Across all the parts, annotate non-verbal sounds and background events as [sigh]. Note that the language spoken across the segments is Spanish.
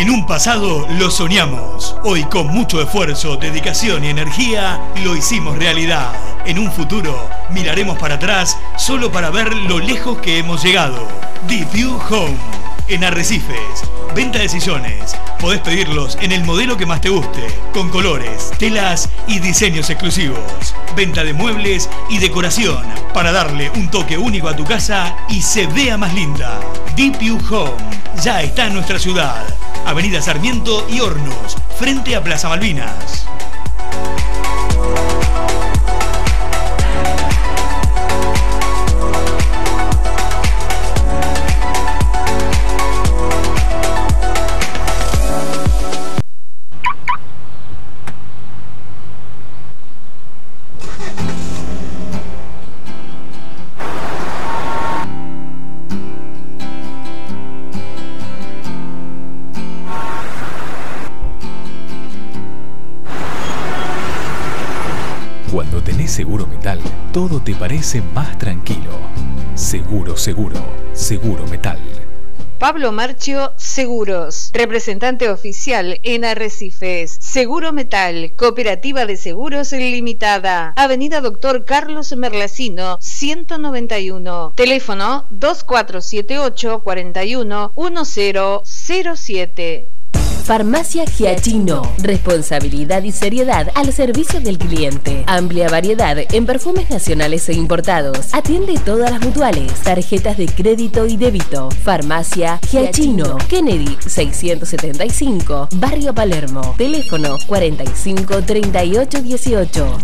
En un pasado lo soñamos. Hoy con mucho esfuerzo, dedicación y energía lo hicimos realidad. En un futuro miraremos para atrás solo para ver lo lejos que hemos llegado. Deep View Home. En Arrecifes. Venta de sillones. Podés pedirlos en el modelo que más te guste, con colores, telas y diseños exclusivos. Venta de muebles y decoración para darle un toque único a tu casa y se vea más linda. Deep View Home ya está en nuestra ciudad. Avenida Sarmiento y Hornos, frente a Plaza Malvinas. Todo te parece más tranquilo. Seguro, seguro, seguro metal. Pablo Marchio Seguros, representante oficial en Arrecifes. Seguro Metal, Cooperativa de Seguros Limitada. Avenida Doctor Carlos Merlacino, 191. Teléfono 2478 41 1007. Farmacia Giachino. Responsabilidad y seriedad al servicio del cliente. Amplia variedad en perfumes nacionales e importados. Atiende todas las mutuales, tarjetas de crédito y débito. Farmacia Giachino. Kennedy 675, Barrio Palermo. Teléfono 45 38 18.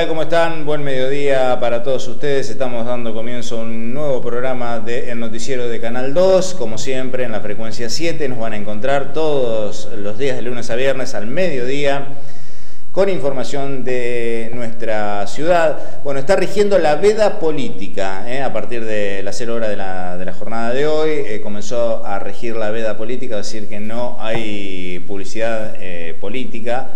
Tal? ¿Cómo están? Buen mediodía para todos ustedes. Estamos dando comienzo a un nuevo programa de El Noticiero de Canal 2. Como siempre, en la frecuencia 7 nos van a encontrar todos los días de lunes a viernes al mediodía con información de nuestra ciudad. Bueno, está rigiendo la veda política. ¿eh? A partir de las 0 horas de la, de la jornada de hoy eh, comenzó a regir la veda política, es decir, que no hay publicidad eh, política.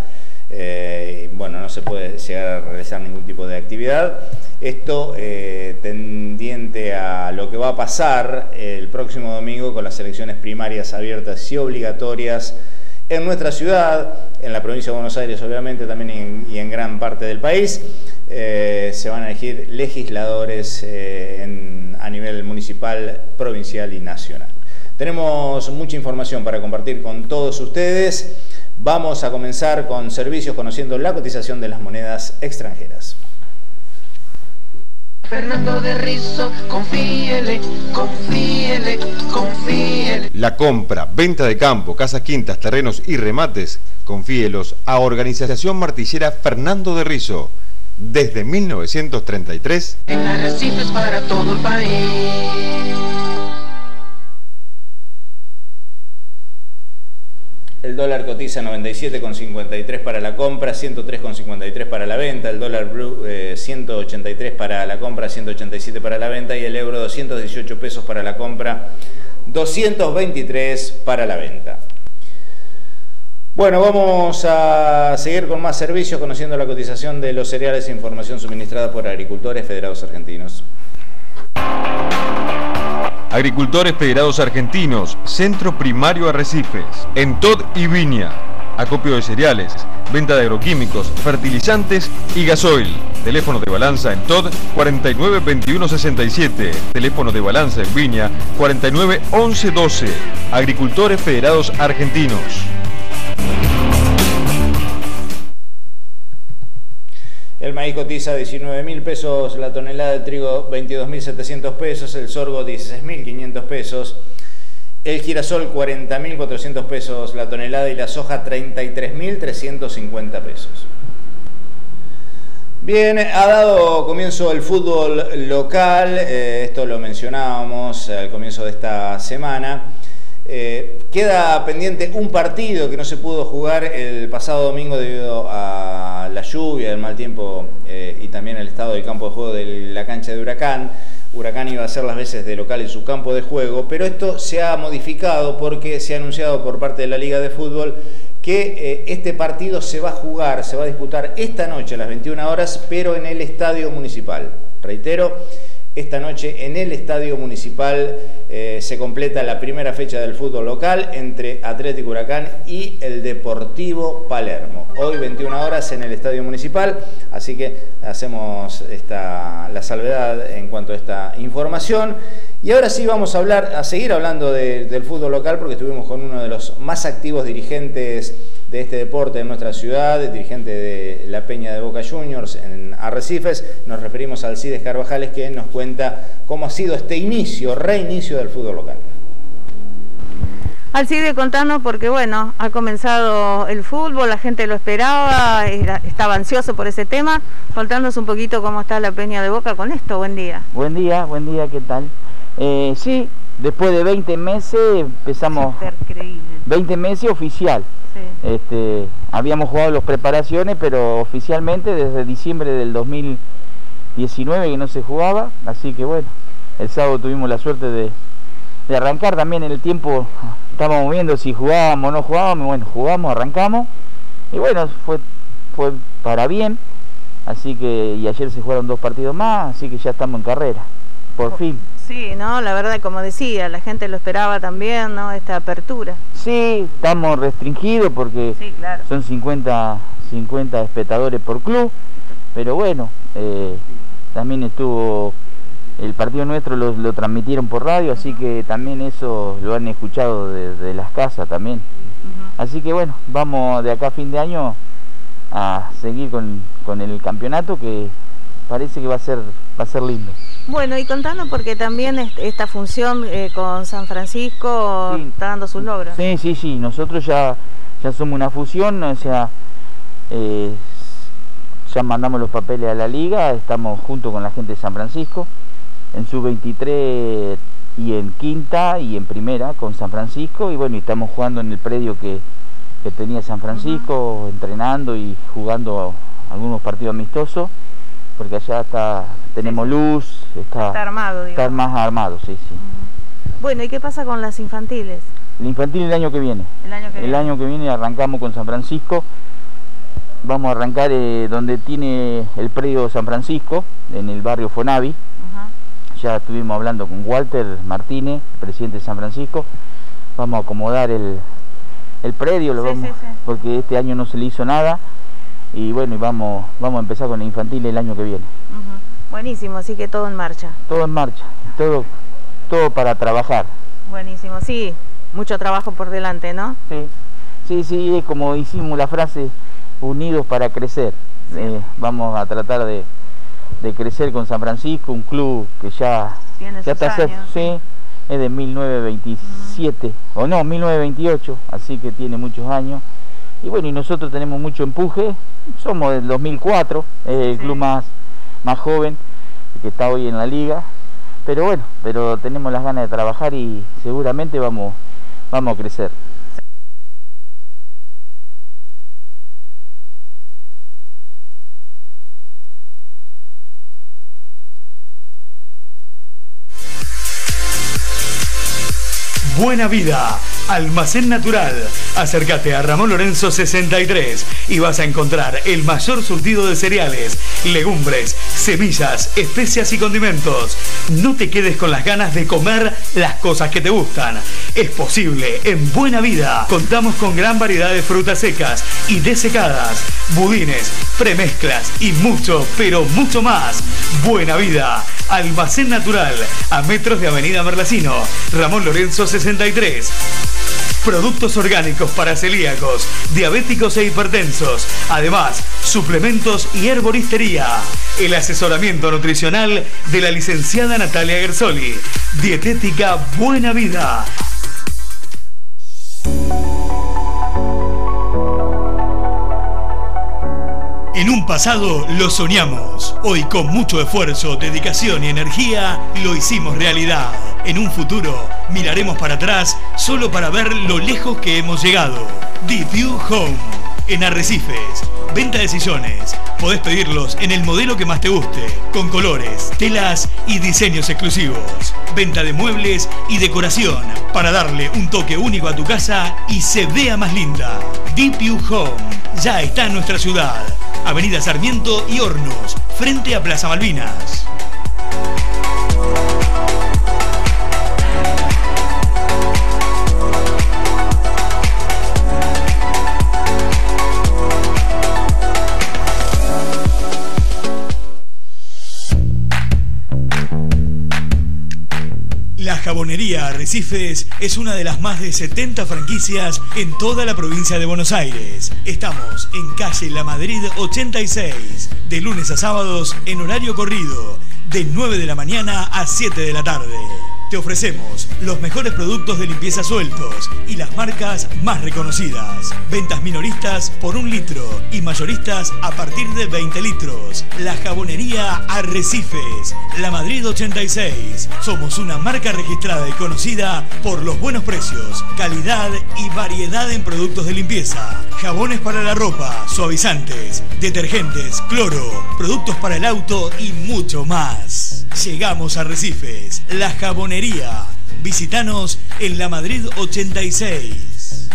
Eh, bueno, no se puede llegar a realizar ningún tipo de actividad. Esto eh, tendiente a lo que va a pasar el próximo domingo con las elecciones primarias abiertas y obligatorias en nuestra ciudad, en la provincia de Buenos Aires obviamente también en, y en gran parte del país. Eh, se van a elegir legisladores eh, a nivel municipal, provincial y nacional. Tenemos mucha información para compartir con todos ustedes. Vamos a comenzar con servicios conociendo la cotización de las monedas extranjeras. Fernando de Rizo, confíele, confíele, confíele. La compra, venta de campo, casas quintas, terrenos y remates, confíelos a Organización Martillera Fernando de Rizo. Desde 1933, En arrecifes para todo el país. Dólar cotiza 97,53 para la compra, 103,53 para la venta, el dólar blue eh, 183 para la compra, 187 para la venta y el euro 218 pesos para la compra, 223 para la venta. Bueno, vamos a seguir con más servicios conociendo la cotización de los cereales e información suministrada por agricultores federados argentinos. Agricultores Federados Argentinos, Centro Primario Arrecifes, en Tod y Viña. Acopio de cereales, venta de agroquímicos, fertilizantes y gasoil. Teléfono de balanza en Tod 49 21 67. Teléfono de balanza en Viña 49 11 12. Agricultores Federados Argentinos. El maíz cotiza 19 mil pesos, la tonelada de trigo 22 mil 700 pesos, el sorgo 16 mil 500 pesos, el girasol 40 mil 400 pesos la tonelada y la soja 33 mil 350 pesos. Bien, ha dado comienzo el fútbol local, eh, esto lo mencionábamos al comienzo de esta semana. Eh, queda pendiente un partido que no se pudo jugar el pasado domingo debido a la lluvia, el mal tiempo eh, y también el estado del campo de juego de la cancha de Huracán. Huracán iba a ser las veces de local en su campo de juego, pero esto se ha modificado porque se ha anunciado por parte de la Liga de Fútbol que eh, este partido se va a jugar, se va a disputar esta noche a las 21 horas, pero en el Estadio Municipal. Reitero, esta noche en el Estadio Municipal eh, se completa la primera fecha del fútbol local entre Atlético Huracán y el Deportivo Palermo. Hoy 21 horas en el Estadio Municipal, así que hacemos esta, la salvedad en cuanto a esta información. Y ahora sí vamos a hablar, a seguir hablando del fútbol local porque estuvimos con uno de los más activos dirigentes de este deporte en nuestra ciudad, dirigente de la Peña de Boca Juniors en Arrecifes. Nos referimos al Cides Carvajales que nos cuenta cómo ha sido este inicio, reinicio del fútbol local. Alcide, contanos porque bueno, ha comenzado el fútbol, la gente lo esperaba, estaba ansioso por ese tema. Contanos un poquito cómo está la Peña de Boca con esto. Buen día. Buen día, buen día, ¿qué tal? Eh, sí, después de 20 meses empezamos... 20 meses oficial. Este, habíamos jugado las preparaciones, pero oficialmente desde diciembre del 2019 que no se jugaba, así que bueno, el sábado tuvimos la suerte de, arrancar también en el tiempo, estábamos viendo si jugábamos o no jugábamos, bueno, jugamos, arrancamos, y bueno, fue, fue para bien, así que, y ayer se jugaron dos partidos más, así que ya estamos en carrera, por fin. Sí, ¿no? La verdad, como decía, la gente lo esperaba también, ¿no? Esta apertura. Sí, estamos restringidos porque son 50, 50 espectadores por club, pero bueno, eh, también estuvo, el partido nuestro lo, transmitieron por radio, así que también eso lo han escuchado desde las casas también. Así que bueno, vamos de acá a fin de año a seguir con, con el campeonato que parece que va a ser, va a ser lindo. Bueno, y contanos porque también esta función eh, con San Francisco está dando sus logros. Sí, sí, sí, nosotros ya, ya somos una fusión, o sea, eh, ya mandamos los papeles a la liga, estamos junto con la gente de San Francisco, en su 23 y en quinta y en primera con San Francisco, y bueno, y estamos jugando en el predio que, tenía San Francisco, entrenando y jugando algunos partidos amistosos porque allá está tenemos luz, está, armado, Está más armado, sí, sí. Bueno, ¿y qué pasa con las infantiles? El infantil el año que viene. El año que, el año que viene arrancamos con San Francisco. Vamos a arrancar eh, donde tiene el predio San Francisco, en el barrio Fonavi. Ya estuvimos hablando con Walter Martínez, presidente de San Francisco. Vamos a acomodar el, predio, lo vamos, porque este año no se le hizo nada y bueno, y vamos, vamos a empezar con el infantil el año que viene. Buenísimo, así que todo en marcha. Todo en marcha, todo, todo para trabajar. Buenísimo, sí, mucho trabajo por delante, ¿no? Sí, sí, sí, es como hicimos la frase, unidos para crecer. Eh, vamos a tratar de, crecer con San Francisco, un club que ya, ya está años, sí, es de 1927, o no, 1928, así que tiene muchos años. Y bueno, y nosotros tenemos mucho empuje, somos del 2004, es el club más, más joven que está hoy en la liga, pero bueno, pero tenemos las ganas de trabajar y seguramente vamos, vamos a crecer. Buena vida Almacén Natural. Acércate a Ramón Lorenzo 63 y vas a encontrar el mayor surtido de cereales, legumbres, semillas, especias y condimentos. No te quedes con las ganas de comer las cosas que te gustan. Es posible en Buena Vida. Contamos con gran variedad de frutas secas y desecadas, budines, premezclas y mucho, pero mucho más. Buena Vida. Almacén Natural, a metros de Avenida Merlacino, Ramón Lorenzo 63. Productos orgánicos para celíacos, diabéticos e hipertensos. Además, suplementos y herboristería. El asesoramiento nutricional de la licenciada Natalia Gersoli. Dietética Buena Vida. En un pasado lo soñamos. Hoy con mucho esfuerzo, dedicación y energía lo hicimos realidad. En un futuro miraremos para atrás solo para ver lo lejos que hemos llegado. Deep View Home. En Arrecifes. Venta de sillones. Podés pedirlos en el modelo que más te guste, con colores, telas y diseños exclusivos. Venta de muebles y decoración para darle un toque único a tu casa y se vea más linda. Deep View Home ya está en nuestra ciudad. Avenida Sarmiento y Hornos, frente a Plaza Malvinas. La Jabonería Arrecifes es una de las más de 70 franquicias en toda la provincia de Buenos Aires. Estamos en calle La Madrid 86, de lunes a sábados en horario corrido, de 9 de la mañana a 7 de la tarde. Te ofrecemos los mejores productos de limpieza sueltos y las marcas más reconocidas. Ventas minoristas por un litro y mayoristas a partir de 20 litros. La jabonería Arrecifes, La Madrid 86. Somos una marca registrada y conocida por los buenos precios, calidad y variedad en productos de limpieza. Jabones para la ropa, suavizantes, detergentes, cloro, productos para el auto y mucho más. Llegamos a Recifes, la jabonería. Visítanos en la Madrid 86.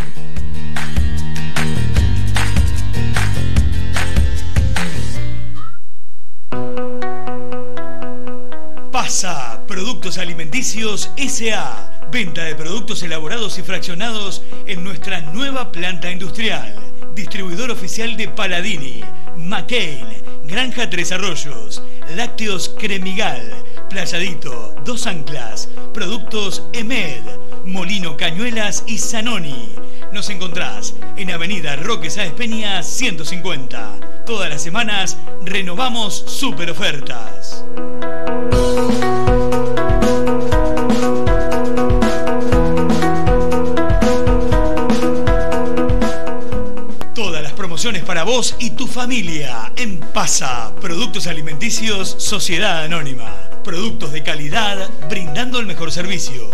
Pasa Productos Alimenticios SA. Venta de productos elaborados y fraccionados en nuestra nueva planta industrial. Distribuidor oficial de Paladini, McCain, Granja Tres Arroyos, Lácteos Cremigal, Playadito, Dos Anclas, Productos Emed, Molino Cañuelas y Zanoni. Nos encontrás en Avenida Roque Sáez Peña 150. Todas las semanas renovamos super ofertas. Para vos y tu familia en Pasa. Productos alimenticios Sociedad Anónima. Productos de calidad brindando el mejor servicio.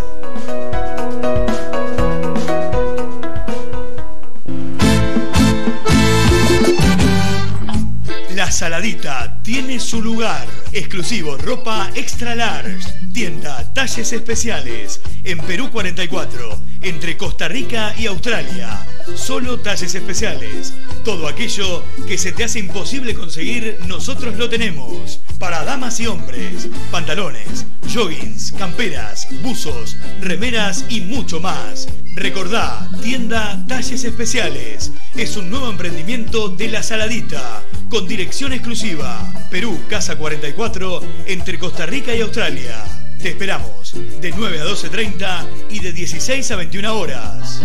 La Saladita tiene su lugar. Exclusivo ropa extra large. Tienda talles especiales. En Perú 44. Entre Costa Rica y Australia. Solo talles especiales. Todo aquello que se te hace imposible conseguir, nosotros lo tenemos. Para damas y hombres. Pantalones, joggings, camperas, buzos, remeras y mucho más. Recordá, tienda Talles Especiales. Es un nuevo emprendimiento de La Saladita, con dirección exclusiva. Perú, Casa 44, entre Costa Rica y Australia. Te esperamos de 9 a 12.30 y de 16 a 21 horas.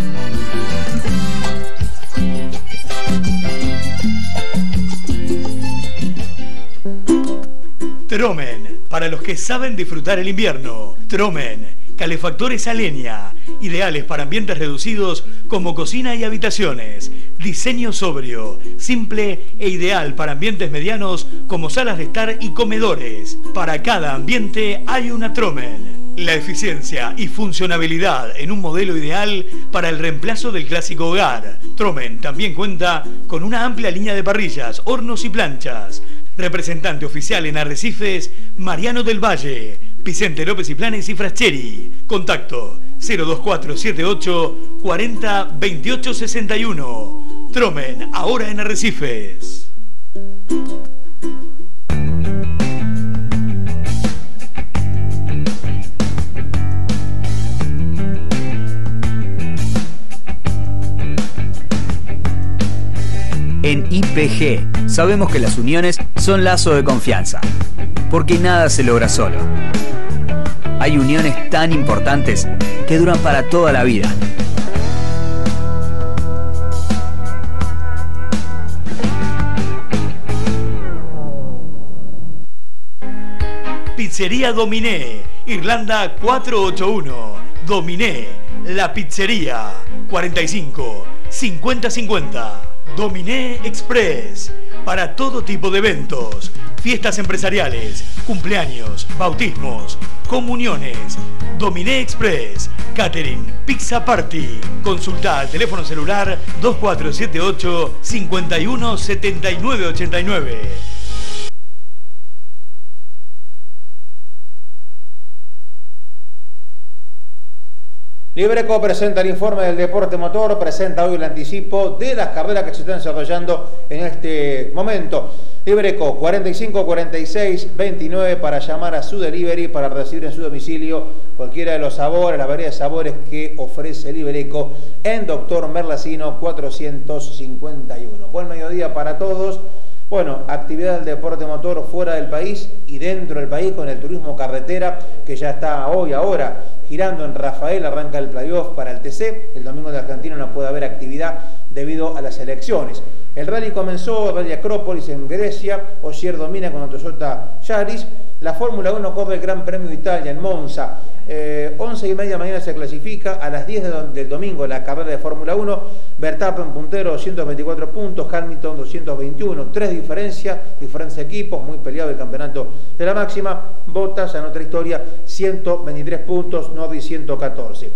Tromen, para los que saben disfrutar el invierno. Tromen, calefactores a leña, ideales para ambientes reducidos como cocina y habitaciones. Diseño sobrio, simple e ideal para ambientes medianos como salas de estar y comedores. Para cada ambiente hay una Tromen. La eficiencia y funcionabilidad en un modelo ideal para el reemplazo del clásico hogar. Tromen también cuenta con una amplia línea de parrillas, hornos y planchas. Representante oficial en Arrecifes, Mariano del Valle, Vicente López y Planes y Frascheri. Contacto 02478 40 28 61. Tromen, ahora en Arrecifes. En IPG sabemos que las uniones son lazo de confianza, porque nada se logra solo. Hay uniones tan importantes que duran para toda la vida. Pizzería Dominé, Irlanda 481. Dominé, la pizzería 45 5050. Dominé Express, para todo tipo de eventos, fiestas empresariales, cumpleaños, bautismos, comuniones. Dominé Express, Catering, Pizza Party. Consulta al teléfono celular 2478 517989. Libreco presenta el informe del deporte motor, presenta hoy el anticipo de las carreras que se están desarrollando en este momento. Libreco 45 46 29 para llamar a su delivery para recibir en su domicilio cualquiera de los sabores, la variedad de sabores que ofrece Libreco en Doctor Merlacino 451. Buen mediodía para todos. Bueno, actividad del deporte motor fuera del país y dentro del país con el turismo carretera que ya está hoy, ahora, girando en Rafael, arranca el playoff para el TC. El domingo de Argentina no puede haber actividad debido a las elecciones. El rally comenzó, el rally Acrópolis en Grecia, Osier domina con la Toyota Yaris. La Fórmula 1 corre el Gran Premio de Italia en Monza. Eh, 11 y media mañana se clasifica, a las 10 del domingo la carrera de Fórmula 1, Verstappen puntero 224 puntos, Hamilton 221, tres diferencias, diferencia de equipos, muy peleado el campeonato de la máxima, Bottas en otra historia 123 puntos, Norris 114.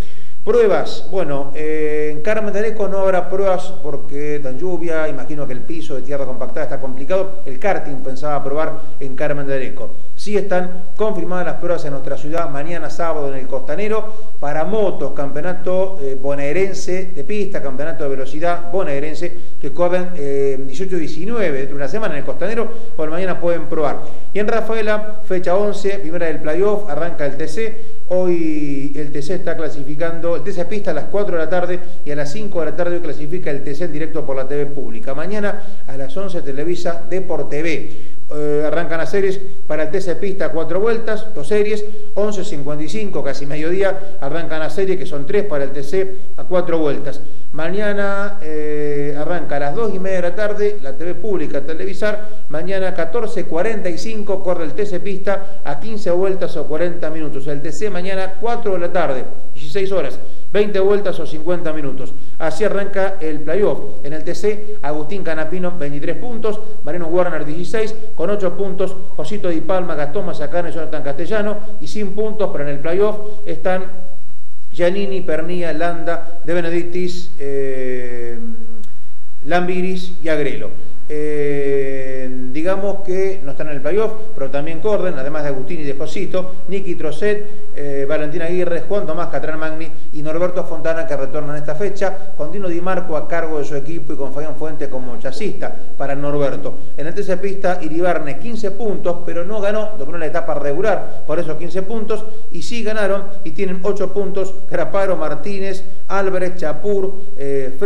Pruebas, bueno, eh, en Carmen de Areco no habrá pruebas porque tan lluvia, imagino que el piso de tierra compactada está complicado. El karting pensaba probar en Carmen de Areco. Sí están confirmadas las pruebas en nuestra ciudad mañana sábado en el Costanero para motos, campeonato eh, bonaerense de pista, campeonato de velocidad bonaerense que corren 18-19 eh, dentro de una semana en el Costanero, por mañana pueden probar. Y en Rafaela, fecha 11, primera del playoff, arranca el TC, Hoy el TC está clasificando, el TC pista a las 4 de la tarde y a las 5 de la tarde clasifica el TC en directo por la TV pública. Mañana a las 11 televisa Deport TV. Eh, arrancan las series para el TC Pista cuatro vueltas, dos series, 11.55, casi mediodía, arrancan las series que son tres para el TC a cuatro vueltas. Mañana eh, arranca a las 2 y media de la tarde la TV pública televisar. Mañana 14.45 corre el TC Pista a 15 vueltas o 40 minutos. El TC mañana 4 de la tarde, 16 horas. 20 vueltas o 50 minutos. Así arranca el playoff. En el TC, Agustín Canapino, 23 puntos, Mariano Warner, 16, con 8 puntos, Josito Di Palma, Gastón Mazacane, Jonathan Castellano, y sin puntos, pero en el playoff están Giannini, Pernilla, Landa, De Benedictis, eh, Lambiris y Agrelo. Eh, digamos que no están en el playoff, pero también corren, además de Agustín y de Josito, Nicky Trocet, eh, Valentina Aguirre, Juan Tomás Catrán Magni y Norberto Fontana que retornan esta fecha, con Dino Di Marco a cargo de su equipo y con Fabián Fuente como chasista para Norberto. En el TC Pista, Iribarne 15 puntos, pero no ganó, dominó la etapa regular, por esos 15 puntos, y sí ganaron y tienen 8 puntos Graparo, Martínez, Álvarez, Chapur, eh,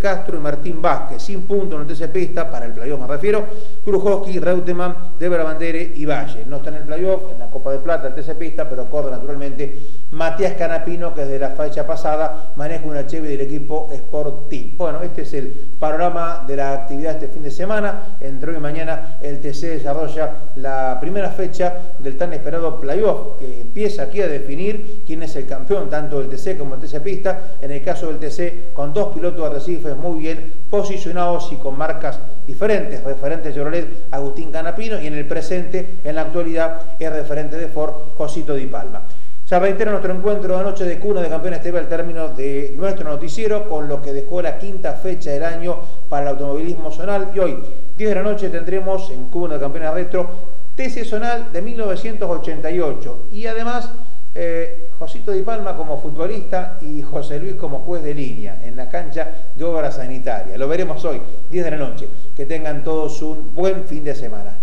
Castro y Martín Vázquez, sin puntos en el TC Pista para el playoff me refiero, Krujowski, Reutemann, Debra Bandere y Valle. No está en el playoff, en la Copa de Plata, el TC Pista, pero corre naturalmente Matías Canapino, que desde la fecha pasada maneja una Chevy del equipo Sport Team. Bueno, este es el panorama de la actividad este fin de semana. Entre hoy y mañana el TC desarrolla la primera fecha del tan esperado playoff, que empieza aquí a definir quién es el campeón, tanto del TC como el TC Pista. En el caso del TC, con dos pilotos de muy bien posicionados y con marcas diferentes, referentes Chevrolet Agustín Canapino y en el presente, en la actualidad, es referente de Ford Josito Di Palma. Ya reitero nuestro encuentro de anoche de cuna de campeones TV al término de nuestro noticiero con lo que dejó la quinta fecha del año para el automovilismo zonal y hoy, 10 de la noche, tendremos en Cuna de Campeones Retro TC Zonal de 1988 y además eh, Josito Di Palma como futbolista y José Luis como juez de línea en la cancha de obra sanitaria. Lo veremos hoy, 10 de la noche. Que tengan todos un buen fin de semana.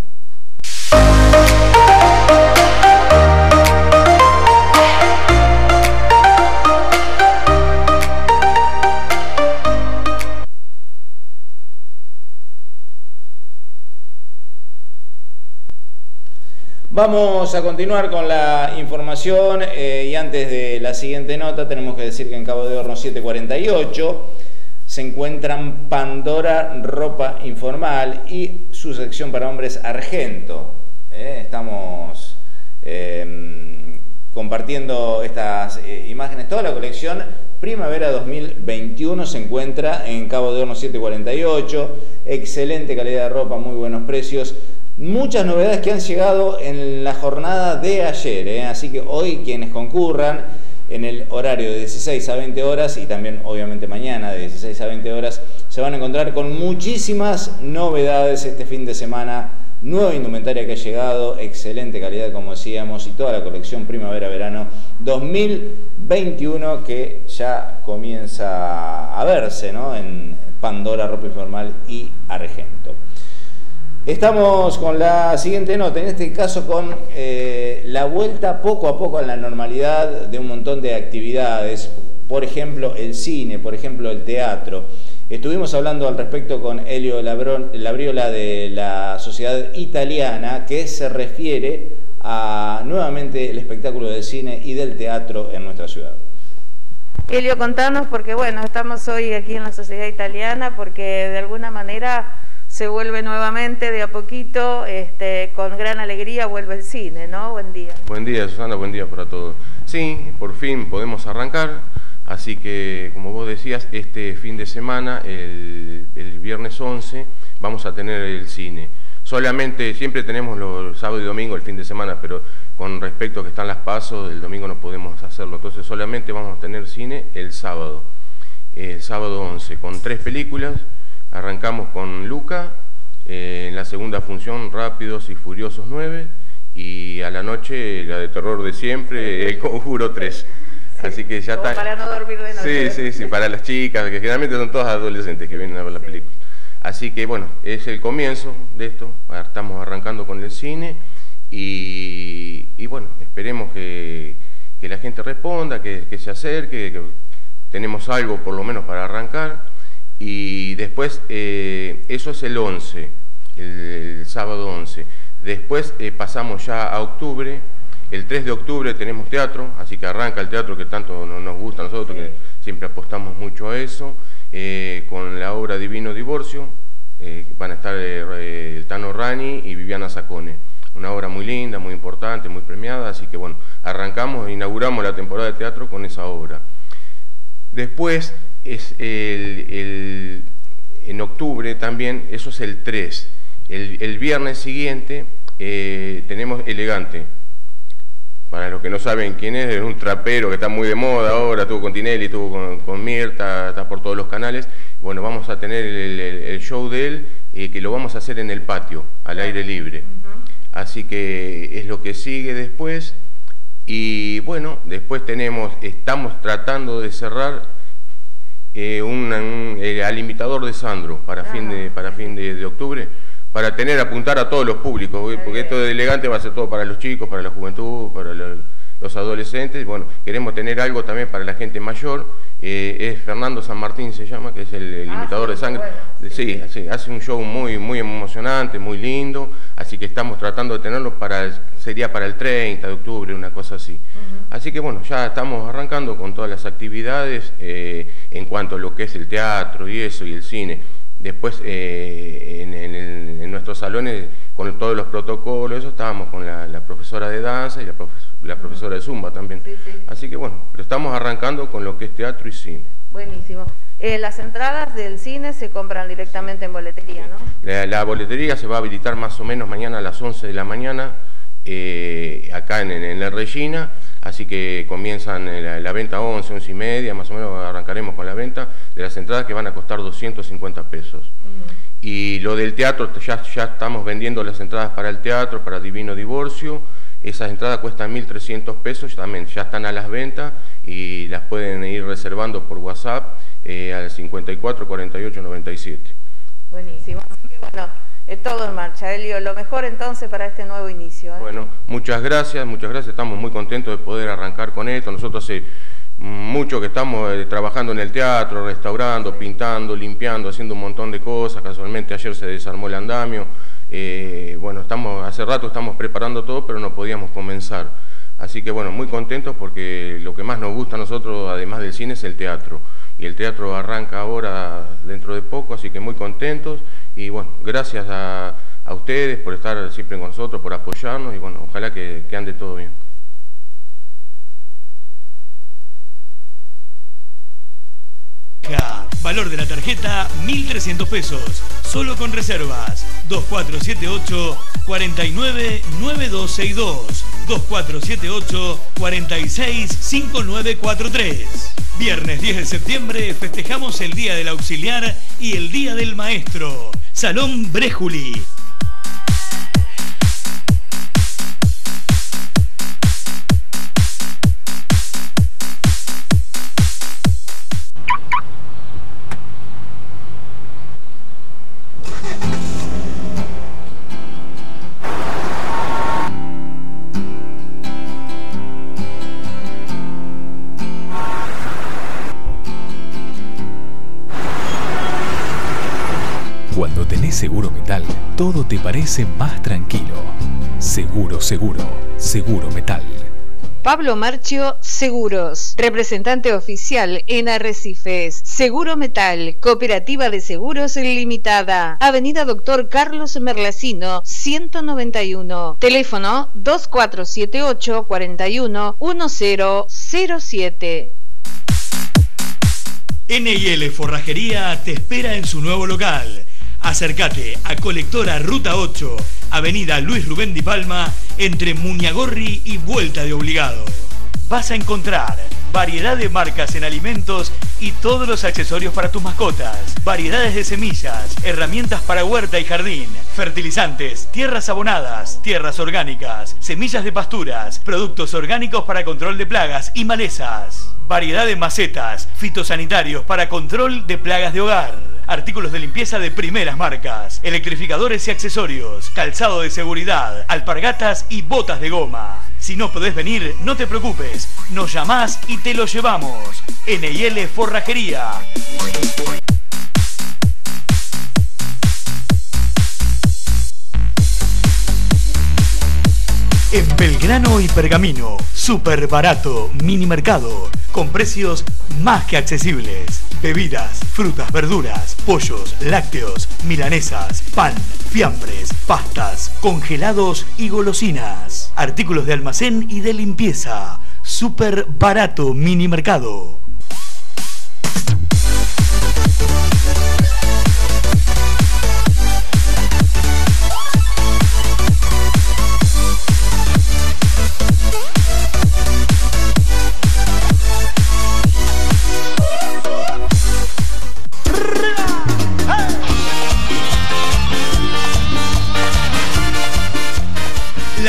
Vamos a continuar con la información eh, y antes de la siguiente nota tenemos que decir que en Cabo de Horno 748 se encuentran Pandora Ropa Informal y su sección para hombres Argento. Eh, estamos em, compartiendo estas eh, imágenes, toda la colección Primavera 2021 se encuentra en Cabo de Horno 748, excelente calidad de ropa, muy buenos precios. Muchas novedades que han llegado en la jornada de ayer, ¿eh? así que hoy quienes concurran en el horario de 16 a 20 horas y también obviamente mañana de 16 a 20 horas se van a encontrar con muchísimas novedades este fin de semana. Nueva indumentaria que ha llegado, excelente calidad como decíamos y toda la colección primavera-verano 2021 que ya comienza a verse ¿no? en Pandora, Ropa Informal y Argento. Estamos con la siguiente nota, en este caso con eh, la vuelta poco a poco a la normalidad de un montón de actividades, por ejemplo el cine, por ejemplo el teatro. Estuvimos hablando al respecto con Elio Labriola de la Sociedad Italiana, que se refiere a nuevamente el espectáculo del cine y del teatro en nuestra ciudad. Elio, contanos, porque bueno, estamos hoy aquí en la Sociedad Italiana, porque de alguna manera se vuelve nuevamente de a poquito, este, con gran alegría vuelve el cine, ¿no? Buen día. Buen día, Susana, buen día para todos. Sí, por fin podemos arrancar, así que como vos decías, este fin de semana, el, viernes 11, vamos a tener el cine. Solamente, siempre tenemos los sábado y domingo, el fin de semana, pero con respecto a que están las pasos, el domingo no podemos hacerlo. Entonces solamente vamos a tener cine el sábado, el sábado 11, con tres películas Arrancamos con Luca, eh, en la segunda función Rápidos y Furiosos 9 y a la noche la de terror de siempre, El Conjuro 3. Así que ya está. Para no dormir de noche. Sí, sí, sí, para las chicas, que generalmente son todas adolescentes que vienen a ver la película. Así que bueno, es el comienzo de esto. Estamos arrancando con el cine y, bueno, esperemos que, la gente responda, que, que se acerque, que tenemos algo por lo menos para arrancar. Y después, eh, eso es el 11, el, sábado 11. Después eh, pasamos ya a octubre. El 3 de octubre tenemos teatro, así que arranca el teatro que tanto nos gusta a nosotros, que siempre apostamos mucho a eso, eh, con la obra Divino Divorcio. van a estar el Tano Rani y Viviana Sacone. Una obra muy linda, muy importante, muy premiada, así que bueno, arrancamos, inauguramos la temporada de teatro con esa obra. Después es el, en octubre también, eso es el 3. El, viernes siguiente eh, tenemos Elegante. Para los que no saben quién es, es un trapero que está muy de moda ahora, estuvo con Tinelli, estuvo con, Mirta, está por todos los canales. Bueno, vamos a tener el, show de él, eh, que lo vamos a hacer en el patio, al aire libre. Así que es lo que sigue después. Y bueno, después tenemos, estamos tratando de cerrar eh, un, eh, al imitador de Sandro para fin de, para fin de, octubre, para tener, apuntar a todos los públicos, porque esto de elegante va a ser todo para los chicos, para la juventud, para los adolescentes, bueno, queremos tener algo también para la gente mayor, eh, es Fernando San Martín se llama, que es el, ah, imitador de sangre, sí, hace un show muy, muy emocionante, muy lindo, así que estamos tratando de tenerlo para, sería para el 30 de octubre, una cosa así. Así que bueno, ya estamos arrancando con todas las actividades eh, en cuanto a lo que es el teatro y eso y el cine. Después eh, en, nuestros salones con todos los protocolos, eso estábamos con la, profesora de danza y la, profesora de zumba también. Así que bueno, pero estamos arrancando con lo que es teatro y cine. Buenísimo. Eh, las entradas del cine se compran directamente en boletería, ¿no? La, boletería se va a habilitar más o menos mañana a las 11 de la mañana acá en, en la Regina así que comienzan eh, la, venta 11, 11 y media, más o menos arrancaremos con la venta de las entradas que van a costar 250 pesos. Y lo del teatro, ya, ya estamos vendiendo las entradas para el teatro, para Divino Divorcio, esas entradas cuestan 1.300 pesos, también ya están a las ventas y las pueden ir reservando por WhatsApp eh, al 54 48 97. Buenísimo. Así que bueno, todo en marcha. Elio, lo mejor entonces para este nuevo inicio. ¿eh? Bueno, muchas gracias, muchas gracias. Estamos muy contentos de poder arrancar con esto. Nosotros hace mucho que estamos eh, trabajando en el teatro, restaurando, pintando, limpiando, haciendo un montón de cosas. Casualmente ayer se desarmó el andamio. Eh, bueno, estamos hace rato estamos preparando todo, pero no podíamos comenzar. Así que bueno, muy contentos porque lo que más nos gusta a nosotros, además del cine, es el teatro. Y el teatro arranca ahora dentro de poco, así que muy contentos. Y bueno, gracias a, ustedes por estar siempre con nosotros, por apoyarnos y bueno, ojalá que, ande todo bien. Valor de la tarjeta 1.300 pesos. Solo con reservas. 2478 499262 2478 465943. Viernes 10 de septiembre festejamos el Día del Auxiliar y el Día del Maestro. Salón Brejuli. Todo te parece más tranquilo. Seguro, seguro, seguro metal. Pablo Marchio Seguros, representante oficial en Arrecifes. Seguro Metal, Cooperativa de Seguros Limitada. Avenida Doctor Carlos Merlacino, 191. Teléfono 2478 41 1007. NIL Forrajería te espera en su nuevo local. Acércate a Colectora Ruta 8, Avenida Luis Rubén Di Palma, entre Muñagorri y Vuelta de Obligado. Vas a encontrar variedad de marcas en alimentos y todos los accesorios para tus mascotas, variedades de semillas, herramientas para huerta y jardín, fertilizantes, tierras abonadas, tierras orgánicas, semillas de pasturas, productos orgánicos para control de plagas y malezas, variedad de macetas, fitosanitarios para control de plagas de hogar. Artículos de limpieza de primeras marcas, electrificadores y accesorios, calzado de seguridad, alpargatas y botas de goma. Si no podés venir, no te preocupes, nos llamás y te lo llevamos. NIL Forrajería. En Belgrano y Pergamino, super barato, mini mercado, con precios más que accesibles. Bebidas, frutas, verduras, pollos, lácteos, milanesas, pan, fiambres, pastas, congelados y golosinas. Artículos de almacén y de limpieza. Super barato, mini mercado.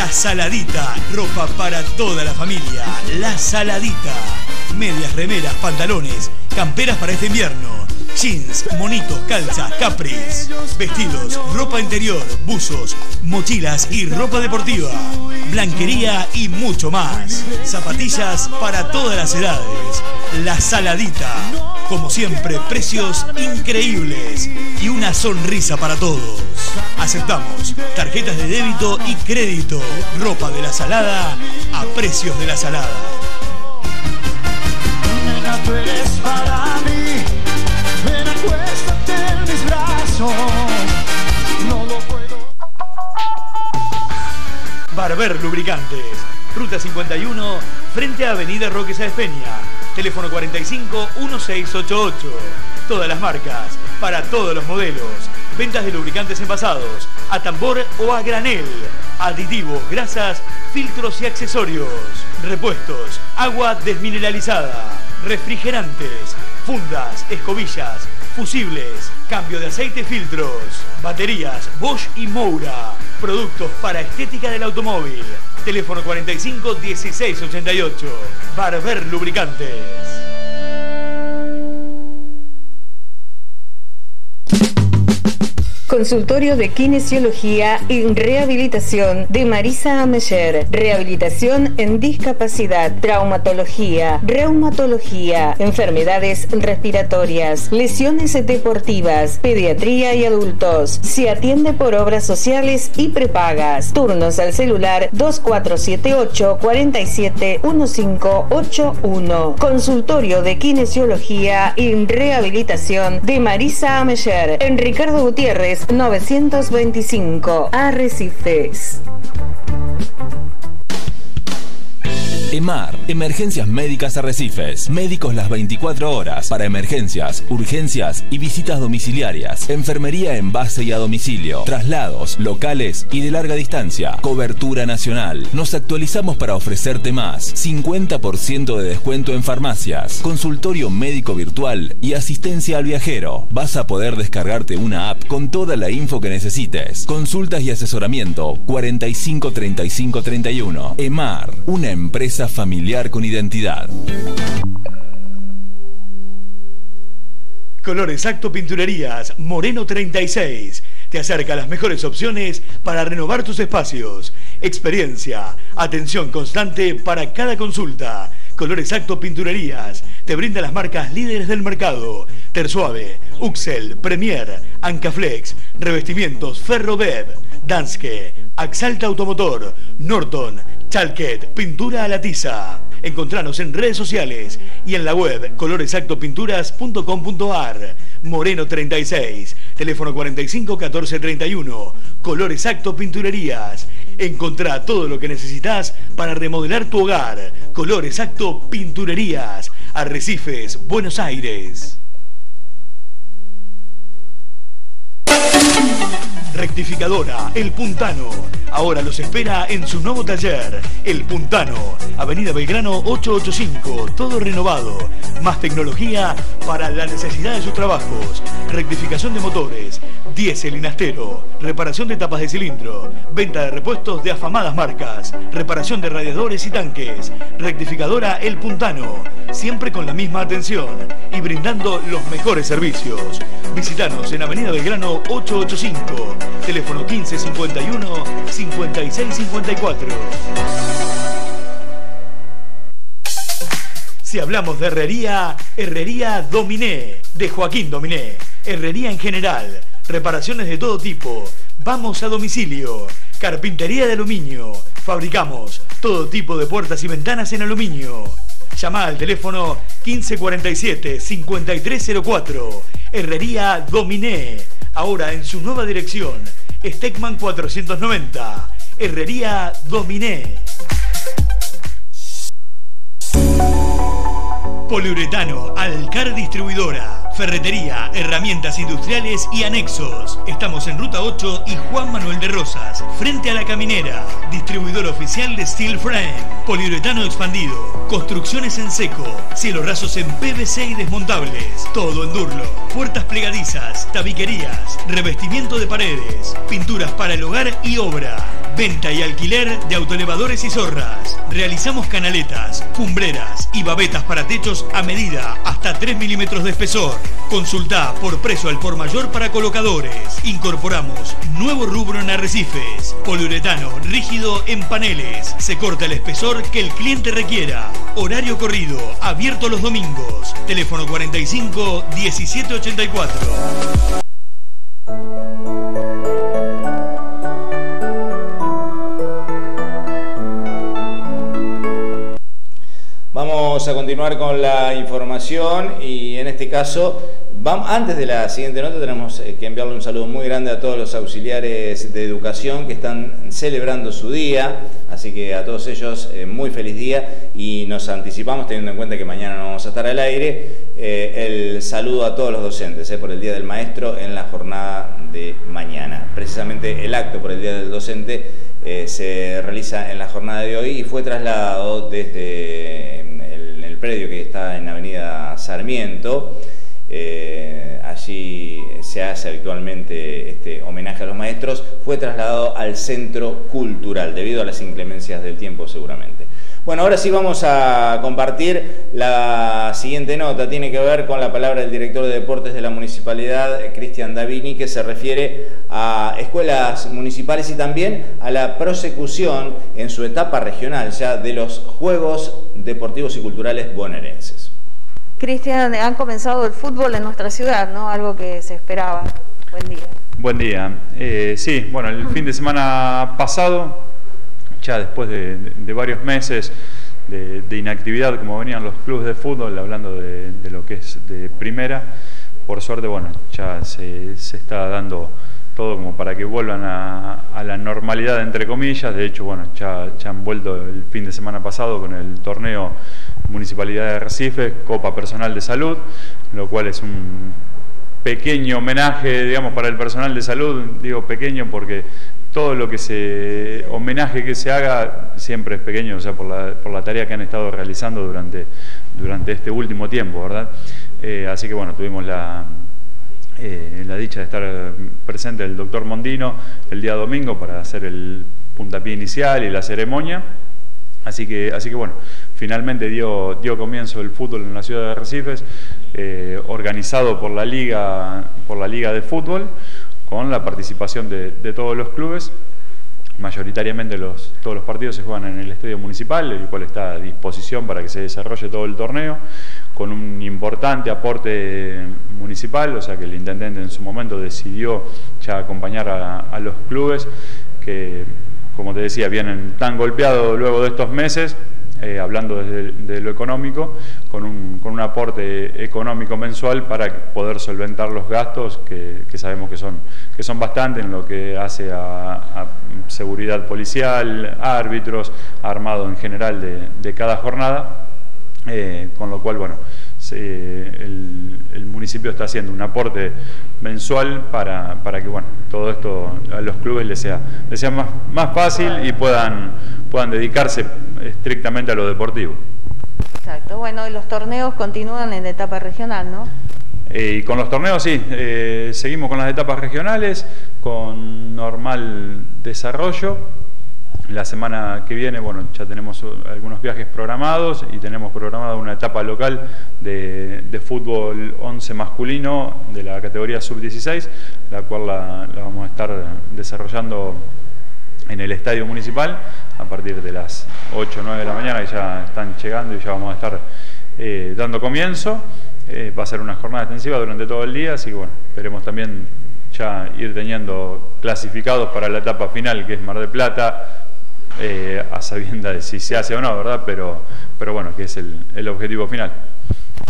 La Saladita, ropa para toda la familia. La Saladita. Medias, remeras, pantalones, camperas para este invierno. Jeans, monitos, calzas, capris, vestidos, ropa interior, buzos, mochilas y ropa deportiva. Blanquería y mucho más. Zapatillas para todas las edades. La Saladita. Como siempre, precios increíbles y una sonrisa para todos. Aceptamos tarjetas de débito y crédito. Ropa de la salada a precios de la salada. Para mí. Barber Lubricantes. Ruta 51, frente a Avenida Roque Sáenz Peña. Teléfono 45 1688. Todas las marcas, para todos los modelos. Ventas de lubricantes envasados, a tambor o a granel. Aditivos, grasas, filtros y accesorios. Repuestos, agua desmineralizada. Refrigerantes, fundas, escobillas, fusibles, cambio de aceite filtros. Baterías, Bosch y Moura. Productos para estética del automóvil. Teléfono 45 16 88. Barber Lubricantes. Consultorio de Kinesiología y Rehabilitación de Marisa Ameyer. Rehabilitación en discapacidad, traumatología, reumatología, enfermedades respiratorias, lesiones deportivas, pediatría y adultos. Se atiende por obras sociales y prepagas. Turnos al celular 2478 47 1581. Consultorio de Kinesiología y Rehabilitación de Marisa Ameyer. En Ricardo Gutiérrez 925 Arrecifes. EMAR, Emergencias Médicas Arrecifes. Médicos las 24 horas para emergencias, urgencias y visitas domiciliarias. Enfermería en base y a domicilio. Traslados, locales y de larga distancia. Cobertura nacional. Nos actualizamos para ofrecerte más. 50% de descuento en farmacias. Consultorio médico virtual y asistencia al viajero. Vas a poder descargarte una app con toda la info que necesites. Consultas y asesoramiento 45 35 31. EMAR, una empresa familiar con identidad. Color Exacto Pinturerías, Moreno 36. Te acerca a las mejores opciones para renovar tus espacios. Experiencia, atención constante para cada consulta. Color Exacto Pinturerías te brinda las marcas líderes del mercado. Tersuave, Uxel, Premier, Ancaflex, Revestimientos Ferrobev, Danske, Axalta Automotor, Norton, Chalket, Pintura a la Tiza. Encontranos en redes sociales y en la web coloresactopinturas.com.ar. Moreno 36, teléfono 45 14 31. Color Exacto Pinturerías. Encontrá todo lo que necesitas para remodelar tu hogar. Color Exacto Pinturerías. Arrecifes, Buenos Aires. Rectificadora El Puntano. Ahora los espera en su nuevo taller, El Puntano. Avenida Belgrano 885. Todo renovado. Más tecnología para la necesidad de sus trabajos. Rectificación de motores. Diésel y. Reparación de tapas de cilindro. Venta de repuestos de afamadas marcas. Reparación de radiadores y tanques. Rectificadora El Puntano. Siempre con la misma atención y brindando los mejores servicios. Visítanos en Avenida Belgrano 885. Teléfono 1551 5654. Si hablamos de herrería, Herrería Dominé, de Joaquín Dominé. Herrería en general, reparaciones de todo tipo. Vamos a domicilio. Carpintería de aluminio. Fabricamos todo tipo de puertas y ventanas en aluminio. Llama al teléfono 1547-5304. Herrería Dominé. Ahora en su nueva dirección. Stegman 490. Herrería Dominé. Poliuretano, Alcar Distribuidora. Ferretería, herramientas industriales y anexos. Estamos en Ruta 8 y Juan Manuel de Rosas, frente a la caminera. Distribuidor oficial de Steel Frame. Poliuretano expandido. Construcciones en seco. Cielos rasos en PVC y desmontables. Todo en Durlo. Puertas plegadizas, tabiquerías, revestimiento de paredes, pinturas para el hogar y obra. Venta y alquiler de autoelevadores y zorras. Realizamos canaletas, cumbreras y babetas para techos a medida hasta 3 milímetros de espesor. Consulta por precio al por mayor para colocadores. Incorporamos nuevo rubro en arrecifes. Poliuretano rígido en paneles. Se corta el espesor que el cliente requiera. Horario corrido, abierto los domingos. Teléfono 45 1784. Vamos a continuar con la información y en este caso, antes de la siguiente nota tenemos eh, que enviarle un saludo muy grande a todos los auxiliares de educación que están celebrando su día, así que a todos ellos eh, muy feliz día y nos anticipamos teniendo en cuenta que mañana no vamos a estar al aire, eh, el saludo a todos los docentes por el Día del Maestro en la jornada de mañana. Precisamente el acto por el Día del Docente se realiza en la jornada de hoy y fue trasladado desde predio que está en Avenida Sarmiento. Eh, allí se hace habitualmente este homenaje a los maestros, fue trasladado al centro cultural debido a las inclemencias del tiempo seguramente. Bueno, ahora sí vamos a compartir la siguiente nota, tiene que ver con la palabra del director de deportes de la municipalidad, Cristian Davini, que se refiere a escuelas municipales y también a la prosecución en su etapa regional ya de los Juegos Deportivos y Culturales bonaerenses. Cristian, han comenzado el fútbol en nuestra ciudad, ¿no? Algo que se esperaba. Buen día. Buen día. Eh, sí, bueno, el fin de semana pasado ya después de, varios meses de, inactividad, como venían los clubes de fútbol, hablando de, lo que es de primera, por suerte, bueno, ya se, está dando todo como para que vuelvan a, la normalidad, entre comillas. De hecho, bueno, ya, ya, han vuelto el fin de semana pasado con el torneo Municipalidad de Recife, Copa Personal de Salud, lo cual es un pequeño homenaje, digamos, para el personal de salud, digo pequeño porque todo lo que se, homenaje que se haga siempre es pequeño, o sea, por la, por la tarea que han estado realizando durante, durante este último tiempo, ¿verdad? Eh, así que bueno, tuvimos la, eh, la dicha de estar presente el doctor Mondino el día domingo para hacer el puntapié inicial y la ceremonia. Así que, así que bueno, finalmente dio, dio comienzo el fútbol en la ciudad de Recifes, eh, organizado por la, Liga, por la Liga de Fútbol, con la participación de, todos los clubes. Mayoritariamente los, todos los partidos se juegan en el estadio municipal, el cual está a disposición para que se desarrolle todo el torneo con un importante aporte municipal, o sea que el intendente en su momento decidió ya acompañar a, los clubes que, como te decía, vienen tan golpeados luego de estos meses, eh, hablando de lo económico, con un, con un, aporte económico mensual para poder solventar los gastos que, sabemos que son, que son bastante en lo que hace a, seguridad policial, árbitros, armado en general de, cada jornada eh, con lo cual, bueno, el, municipio está haciendo un aporte mensual para, para, que, bueno, todo esto a los clubes les sea, les sea más, más fácil y puedan, puedan dedicarse estrictamente a lo deportivo. Exacto, bueno, y los torneos continúan en etapa regional, ¿no? Eh, y con los torneos sí, eh, seguimos con las etapas regionales, con normal desarrollo. La semana que viene, bueno, ya tenemos algunos viajes programados y tenemos programada una etapa local de, fútbol 11 masculino de la categoría sub-16, la cual la, vamos a estar desarrollando en el estadio municipal a partir de las 8 o 9 de la mañana, que ya están llegando y ya vamos a estar eh, dando comienzo. Eh, va a ser una jornada extensiva durante todo el día, así que bueno, esperemos también ya ir teniendo clasificados para la etapa final, que es Mar de Plata, eh, a sabienda de si se hace o no, ¿verdad? Pero, pero bueno, que es el, objetivo final.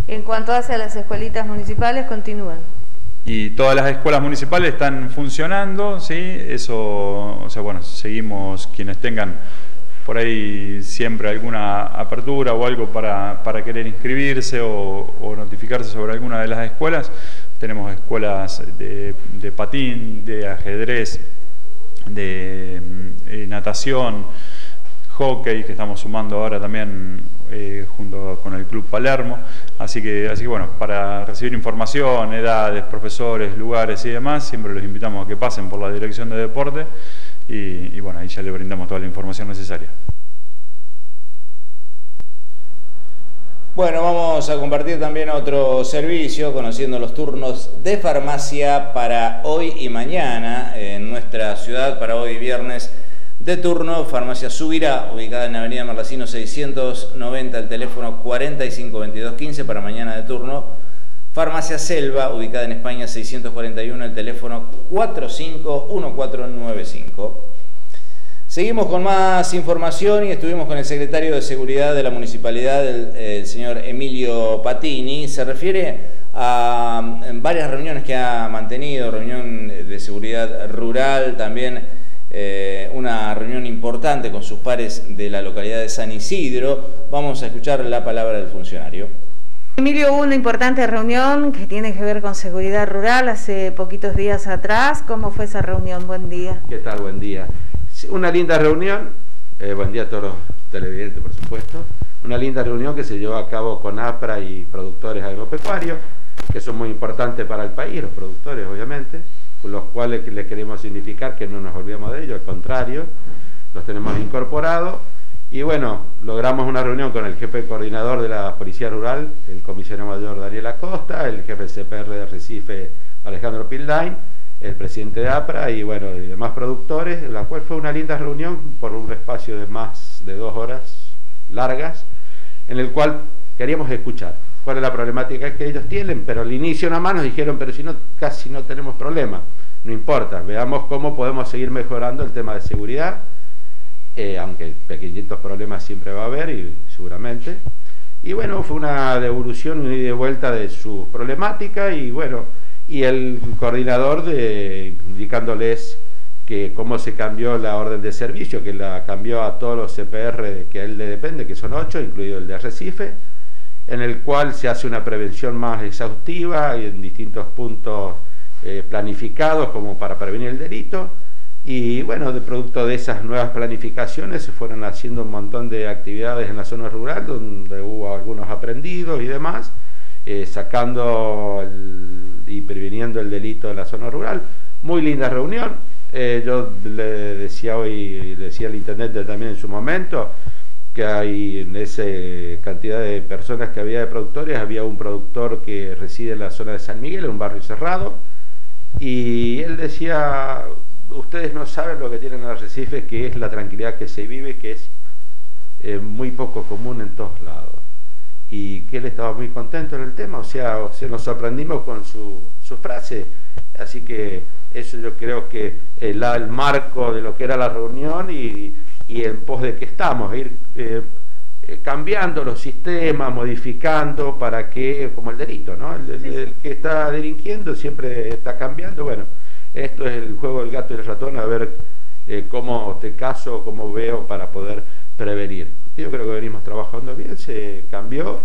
En cuanto hace las escuelitas municipales, continúan. Y todas las escuelas municipales están funcionando, ¿sí? Eso, o sea, bueno, seguimos quienes tengan por ahí siempre alguna apertura o algo para, querer inscribirse o, notificarse sobre alguna de las escuelas. Tenemos escuelas de, de patín, de ajedrez, de eh, natación, hockey, que estamos sumando ahora también eh, junto con el Club Palermo. Así que, así que bueno, para recibir información, edades, profesores, lugares y demás, siempre los invitamos a que pasen por la Dirección de Deporte y, bueno, ahí ya le brindamos toda la información necesaria. Bueno, vamos a compartir también otro servicio, conociendo los turnos de farmacia para hoy y mañana en nuestra ciudad, para hoy viernes de turno, Farmacia Subirá, ubicada en Avenida Marlacino 690, el teléfono 452215 para mañana de turno. Farmacia Selva, ubicada en España 641, el teléfono 451495. Seguimos con más información y estuvimos con el secretario de Seguridad de la Municipalidad, el, señor Emilio Patini. Se refiere a varias reuniones que ha mantenido, reunión de seguridad rural, también eh, una reunión importante con sus pares de la localidad de San Isidro. Vamos a escuchar la palabra del funcionario. Emilio, hubo una importante reunión que tiene que ver con seguridad rural hace poquitos días atrás. ¿Cómo fue esa reunión? Buen día. ¿Qué tal? Buen día. Una linda reunión, eh, buen día a todos los televidentes por supuesto, una linda reunión que se llevó a cabo con APRA y productores agropecuarios, que son muy importantes para el país, los productores obviamente, con los cuales le queremos significar que no nos olvidemos de ellos, al contrario, los tenemos incorporados. Y bueno, logramos una reunión con el jefe coordinador de la Policía Rural, el comisario mayor Daniel Acosta, el jefe CPR de Recife Alejandro Pildain, el presidente de APRA y bueno, y demás productores, la cual fue una linda reunión por un espacio de más de dos horas largas, en el cual queríamos escuchar cuál es la problemática que ellos tienen, pero al inicio nada más nos dijeron, pero si no, casi no tenemos problema, no importa, veamos cómo podemos seguir mejorando el tema de seguridad, eh, aunque pequeñitos problemas siempre va a haber, y seguramente, y bueno, fue una devolución, una y vuelta de su problemática, y bueno, y el coordinador de, indicándoles que cómo se cambió la orden de servicio, que la cambió a todos los CPR que a él le depende, que son ocho, incluido el de Recife, en el cual se hace una prevención más exhaustiva en distintos puntos eh, planificados como para prevenir el delito. Y bueno, de producto de esas nuevas planificaciones se fueron haciendo un montón de actividades en la zona rural, donde hubo algunos aprendidos y demás, eh, sacando y previniendo el delito en la zona rural. Muy linda reunión. Eh, yo le decía hoy, le decía al intendente también en su momento, que hay en esa cantidad de personas que había de productores, había un productor que reside en la zona de San Miguel, en un barrio cerrado, y él decía, ustedes no saben lo que tienen en Arrecife, que es la tranquilidad que se vive, que es eh, muy poco común en todos lados. Y que él estaba muy contento en el tema, o sea, o sea nos sorprendimos con su, su frase. Así que eso yo creo que el, el marco de lo que era la reunión y, y en pos de que estamos, ir eh, eh, cambiando los sistemas, modificando para que, como el delito, ¿no? El, que está delinquiendo siempre está cambiando. Bueno, esto es el juego del gato y el ratón, a ver eh, cómo te caso, cómo veo para poder prevenir. Yo creo que venimos trabajando bien, se cambió,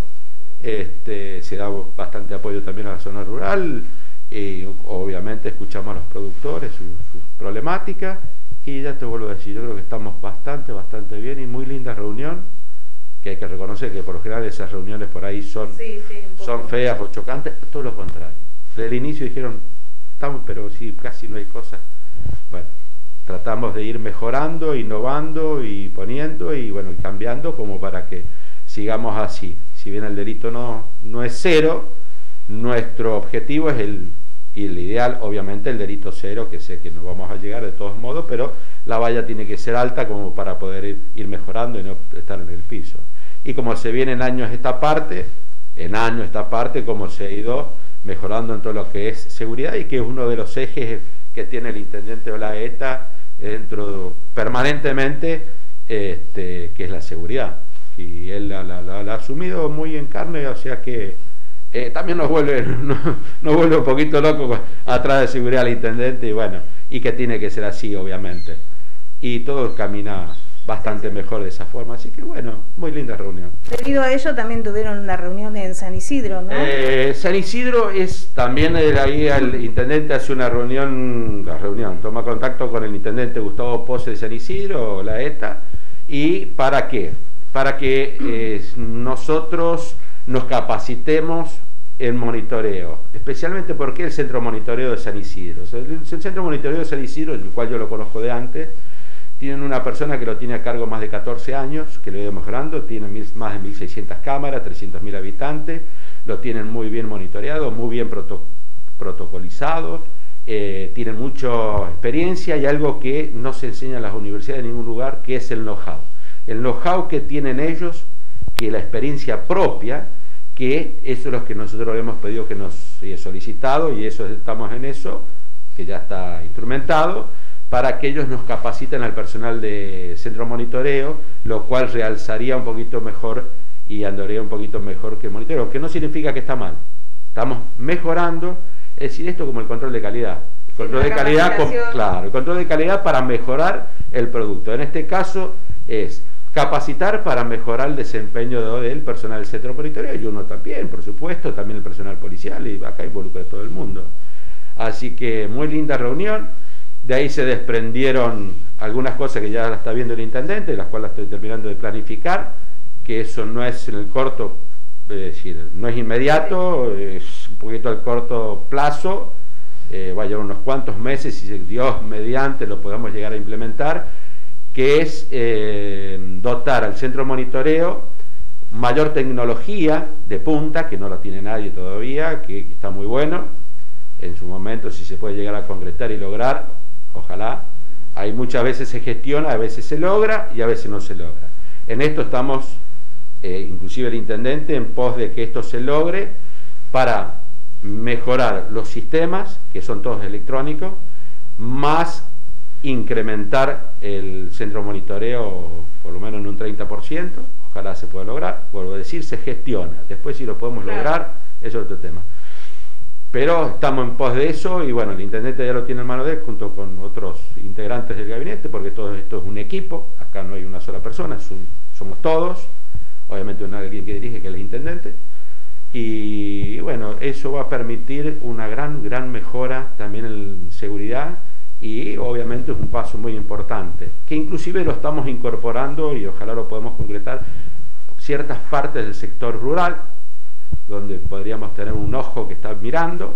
este, se da bastante apoyo también a la zona rural, y obviamente escuchamos a los productores, sus su problemáticas, y ya te vuelvo a decir, yo creo que estamos bastante, bastante bien y muy linda reunión que hay que reconocer que por lo general esas reuniones por ahí son, son feas o chocantes, todo lo contrario. Desde el inicio dijeron, estamos, pero sí, casi no hay cosas. Bueno, tratamos de ir mejorando, innovando y poniendo y bueno, y cambiando como para que sigamos así. Si bien el delito no, no es cero, nuestro objetivo es el, el ideal, obviamente, el delito cero, que sé que no vamos a llegar de todos modos, pero la valla tiene que ser alta como para poder ir, ir mejorando y no estar en el piso y como se viene en años esta parte, en años esta parte, como se ha ido mejorando en todo lo que es seguridad y que es uno de los ejes que tiene el intendente Olaeta dentro permanentemente, este, que es la seguridad. Y él la, ha asumido muy en carne, o sea que eh, también nos vuelve, [laughs] nos, vuelve un poquito loco atrás de seguridad al intendente y bueno, y que tiene que ser así, obviamente. Y todo camina bastante mejor de esa forma. Así que bueno, muy linda reunión. Debido a ello también tuvieron una reunión en San Isidro, ¿no? Eh, San Isidro es también ahí el intendente hace una reunión, la reunión, toma contacto con el intendente Gustavo Pose de San Isidro, la ETA, y ¿para qué? Para que eh, nosotros nos capacitemos en monitoreo, especialmente porque el centro monitoreo de San Isidro. el centro monitoreo de San Isidro, el cual yo lo conozco de antes, tienen una persona que lo tiene a cargo más de 14 años, que lo ido mejorando, tienen más de 1.600 cámaras, 300.000 habitantes, lo tienen muy bien monitoreado, muy bien protocolizado, eh, tienen mucha experiencia y algo que no se enseña en las universidades en ningún lugar, que es el know-how. El know-how que tienen ellos, que la experiencia propia, que eso es lo que nosotros hemos pedido que nos solicitado y eso estamos en eso, que ya está instrumentado para que ellos nos capaciten al personal de centro monitoreo, lo cual realzaría un poquito mejor y andaría un poquito mejor que el monitoreo, que no significa que está mal. Estamos mejorando, es decir, esto como el control de calidad. El control de calidad, claro, el control de calidad para mejorar el producto. En este caso es capacitar para mejorar el desempeño del personal del centro monitoreo y uno también, por supuesto, también el personal policial y acá involucra todo el mundo. Así que muy linda reunión de ahí se desprendieron algunas cosas que ya está viendo el intendente, las cuales estoy terminando de planificar, que eso no es en el corto, es decir, no es inmediato, es un poquito al corto plazo, eh, vayan unos cuantos meses si Dios mediante lo podamos llegar a implementar, que es eh, dotar al centro monitoreo mayor tecnología de punta, que no lo tiene nadie todavía, que está muy bueno, en su momento si se puede llegar a concretar y lograr, ojalá. Hay muchas veces se gestiona, a veces se logra y a veces no se logra. En esto estamos, eh, inclusive el intendente, en pos de que esto se logre para mejorar los sistemas, que son todos electrónicos, más incrementar el centro monitoreo por lo menos en un 30%, ojalá se pueda lograr, vuelvo a decir, se gestiona, después si lo podemos lograr, eso es otro tema. Pero estamos en pos de eso y bueno, el intendente ya lo tiene en mano de él junto con otros integrantes del gabinete, porque todo esto es un equipo, acá no hay una sola persona, somos todos, obviamente alguien que dirige que es el intendente. Y bueno, eso va a permitir una gran, gran mejora también en seguridad y obviamente es un paso muy importante, que inclusive lo estamos incorporando y ojalá lo podemos concretar ciertas partes del sector rural, donde podríamos tener un ojo que está mirando,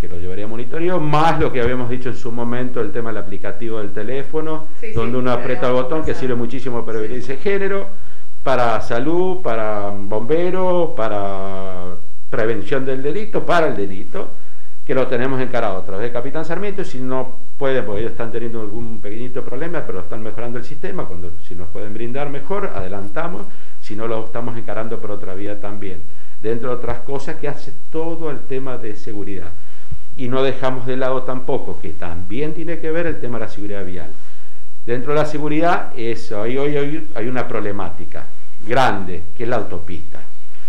que lo llevaría a monitoreo, más lo que habíamos dicho en su momento, el tema del aplicativo del teléfono, donde uno aprieta el botón que sirve muchísimo para violencia de género, para salud, para bomberos, para prevención del delito, para el delito, que lo tenemos encarado a través de Capitán Sarmiento, si no pueden, porque ellos están teniendo algún pequeñito problema, pero están mejorando el sistema, cuando si nos pueden brindar mejor, adelantamos, si no lo estamos encarando por otra vía también. Dentro de otras cosas que hace todo el tema de seguridad. Y no dejamos de lado tampoco, que también tiene que ver el tema de la seguridad vial. Dentro de la seguridad es, hoy, hoy hay una problemática grande, que es la autopista.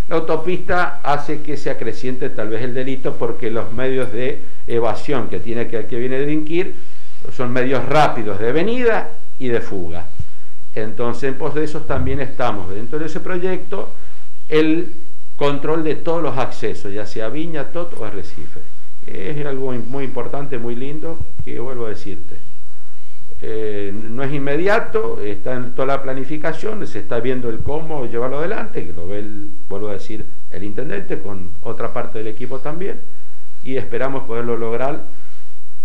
La autopista hace que se acreciente tal vez el delito porque los medios de evasión que tiene que que viene a delinquir son medios rápidos de venida y de fuga. Entonces, en pos de eso también estamos dentro de ese proyecto el control de todos los accesos, ya sea Viña, Tot o Arrecife. Es algo muy importante, muy lindo, que vuelvo a decirte. Eh, no es inmediato, está en toda la planificación, se está viendo el cómo llevarlo adelante, que lo ve, el, vuelvo a decir, el intendente con otra parte del equipo también, y esperamos poderlo lograr,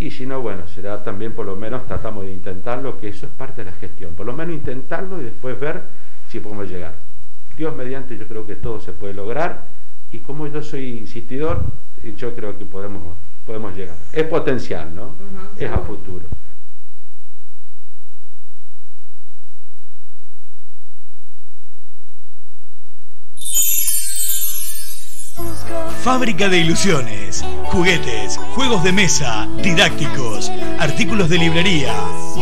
y si no, bueno, será también por lo menos tratamos de intentarlo, que eso es parte de la gestión, por lo menos intentarlo y después ver si podemos llegar. Dios mediante yo creo que todo se puede lograr, y como yo soy insistidor, yo creo que podemos, podemos llegar. Es potencial, ¿no? es a futuro. Fábrica de ilusiones, juguetes, juegos de mesa, didácticos, artículos de librería,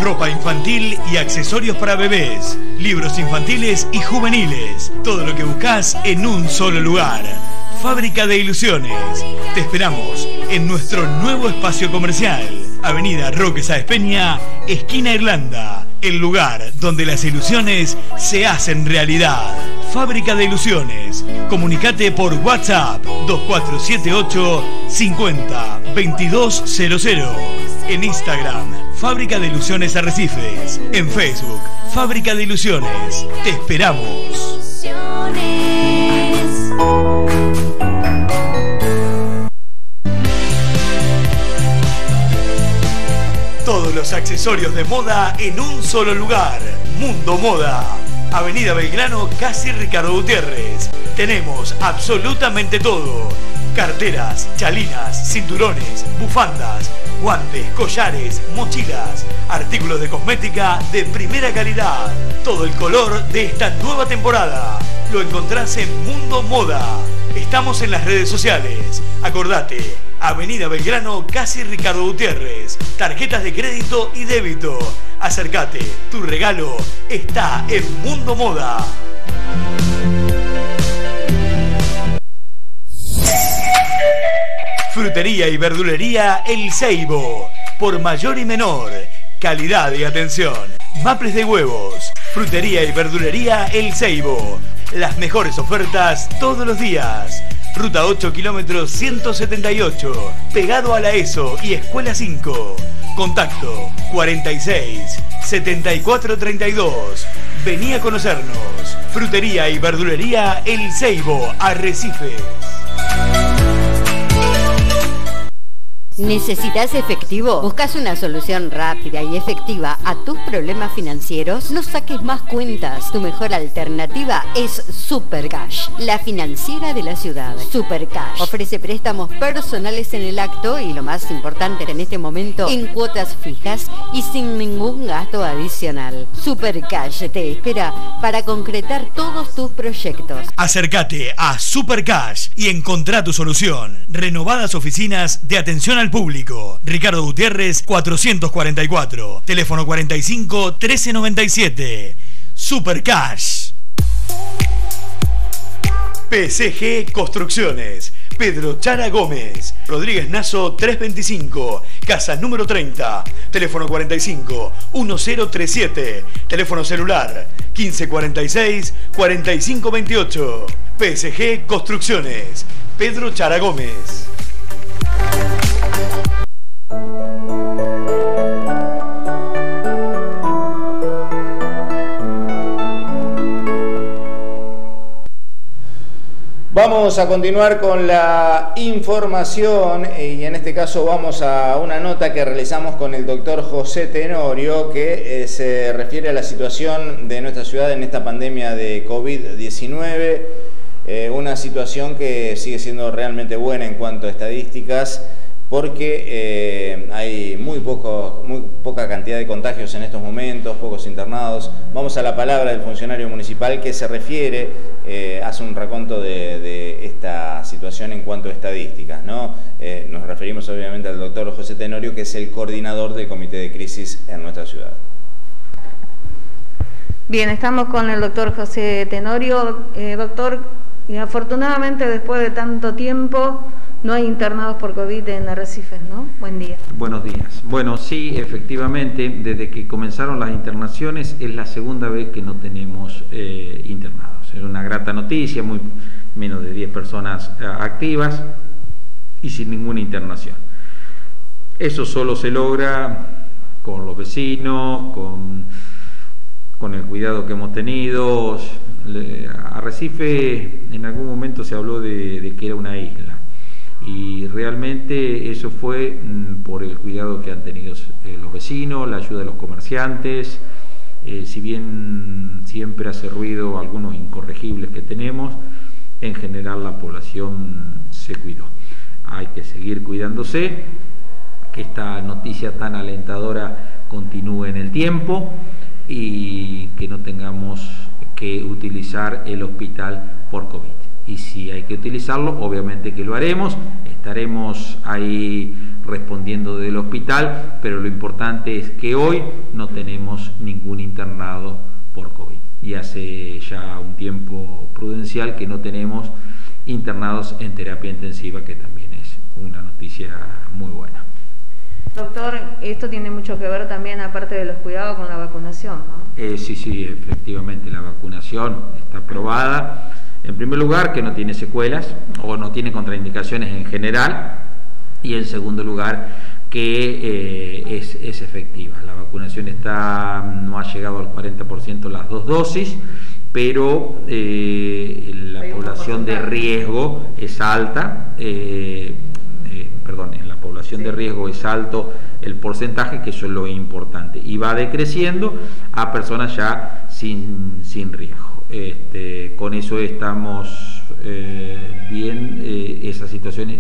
ropa infantil y accesorios para bebés, libros infantiles y juveniles. Todo lo que buscas en un solo lugar. Fábrica de ilusiones. Te esperamos en nuestro nuevo espacio comercial. Avenida Roque Sáez Peña, esquina Irlanda. El lugar donde las ilusiones se hacen realidad. Fábrica de Ilusiones. Comunicate por WhatsApp 2478 50 2200. En Instagram, Fábrica de Ilusiones Arrecifes. En Facebook, Fábrica de Ilusiones. Te esperamos. Los accesorios de moda en un solo lugar. Mundo Moda. Avenida Belgrano, casi Ricardo Gutiérrez. Tenemos absolutamente todo. Carteras, chalinas, cinturones, bufandas, guantes, collares, mochilas, artículos de cosmética de primera calidad. Todo el color de esta nueva temporada. Lo encontrás en Mundo Moda. Estamos en las redes sociales. Acordate, Avenida Belgrano, casi Ricardo Gutiérrez. Tarjetas de crédito y débito. Acércate, tu regalo está en Mundo Moda. Frutería y verdulería El Ceibo. Por mayor y menor. Calidad y atención. Maples de huevos. Frutería y verdulería El Ceibo. Las mejores ofertas todos los días. Ruta 8, kilómetros 178. Pegado a la ESO y Escuela 5. Contacto 46 74 32. Vení a conocernos. Frutería y verdulería El Ceibo, Arrecifes. ¿Necesitas efectivo? ¿Buscas una solución rápida y efectiva a tus problemas financieros? No saques más cuentas. Tu mejor alternativa es Supercash, la financiera de la ciudad. Supercash ofrece préstamos personales en el acto y lo más importante en este momento, en cuotas fijas y sin ningún gasto adicional. Supercash te espera para concretar todos tus proyectos. Acércate a Supercash y encontrá tu solución. Renovadas oficinas de atención al público. Ricardo Gutiérrez 444. Teléfono 45 1397. Supercash. PCG Construcciones Pedro Chara Gómez, Rodríguez Nazo 325, casa número 30, teléfono 45 1037, teléfono celular 1546 4528. PSG Construcciones, Pedro Chara Gómez. Vamos a continuar con la información y en este caso vamos a una nota que realizamos con el doctor José Tenorio que eh, se refiere a la situación de nuestra ciudad en esta pandemia de COVID-19, eh, una situación que sigue siendo realmente buena en cuanto a estadísticas porque eh, hay muy, poco, muy poca cantidad de contagios en estos momentos, pocos internados. Vamos a la palabra del funcionario municipal que se refiere, eh, hace un raconto de, esta situación en cuanto a estadísticas. ¿no? Nos referimos obviamente al doctor José Tenorio, que es el coordinador del Comité de Crisis en nuestra ciudad. Bien, estamos con el doctor José Tenorio. doctor, afortunadamente después de tanto tiempo no hay internados por COVID en Arrecifes, ¿no? Buen día. Buenos días. Bueno, sí, efectivamente, desde que comenzaron las internaciones es la segunda vez que no tenemos eh, internados. Es una grata noticia, muy menos de 10 personas eh, activas y sin ninguna internación. Eso solo se logra con los vecinos, con, con el cuidado que hemos tenido. Arrecife en algún momento se habló de que era una isla y realmente eso fue mm, por el cuidado que han tenido eh, los vecinos, la ayuda de los comerciantes, eh, si bien siempre hace ruido algunos incorregibles que tenemos, en general la población se cuidó. Hay que seguir cuidándose, que esta noticia tan alentadora continúe en el tiempo y que no tengamos que utilizar el hospital por COVID y si hay que utilizarlo, obviamente que lo haremos, estaremos ahí respondiendo del hospital, pero lo importante es que hoy no tenemos ningún internado por COVID. Y hace ya un tiempo prudencial que no tenemos internados en terapia intensiva, que también es una noticia muy buena. Doctor, esto tiene mucho que ver también, aparte de los cuidados, con la vacunación, ¿no? Eh, sí, sí, efectivamente, la vacunación está aprobada en primer lugar, que no tiene secuelas o no tiene contraindicaciones en general. Y en segundo lugar, que eh, es, efectiva. La vacunación está, no ha llegado al 40% las dos dosis, pero eh, la población de riesgo es alta. Perdón, en la población de riesgo es alto el porcentaje, que eso es lo importante, y va decreciendo a personas ya sin, sin riesgo. Este, con eso estamos eh, bien, eh, esa situación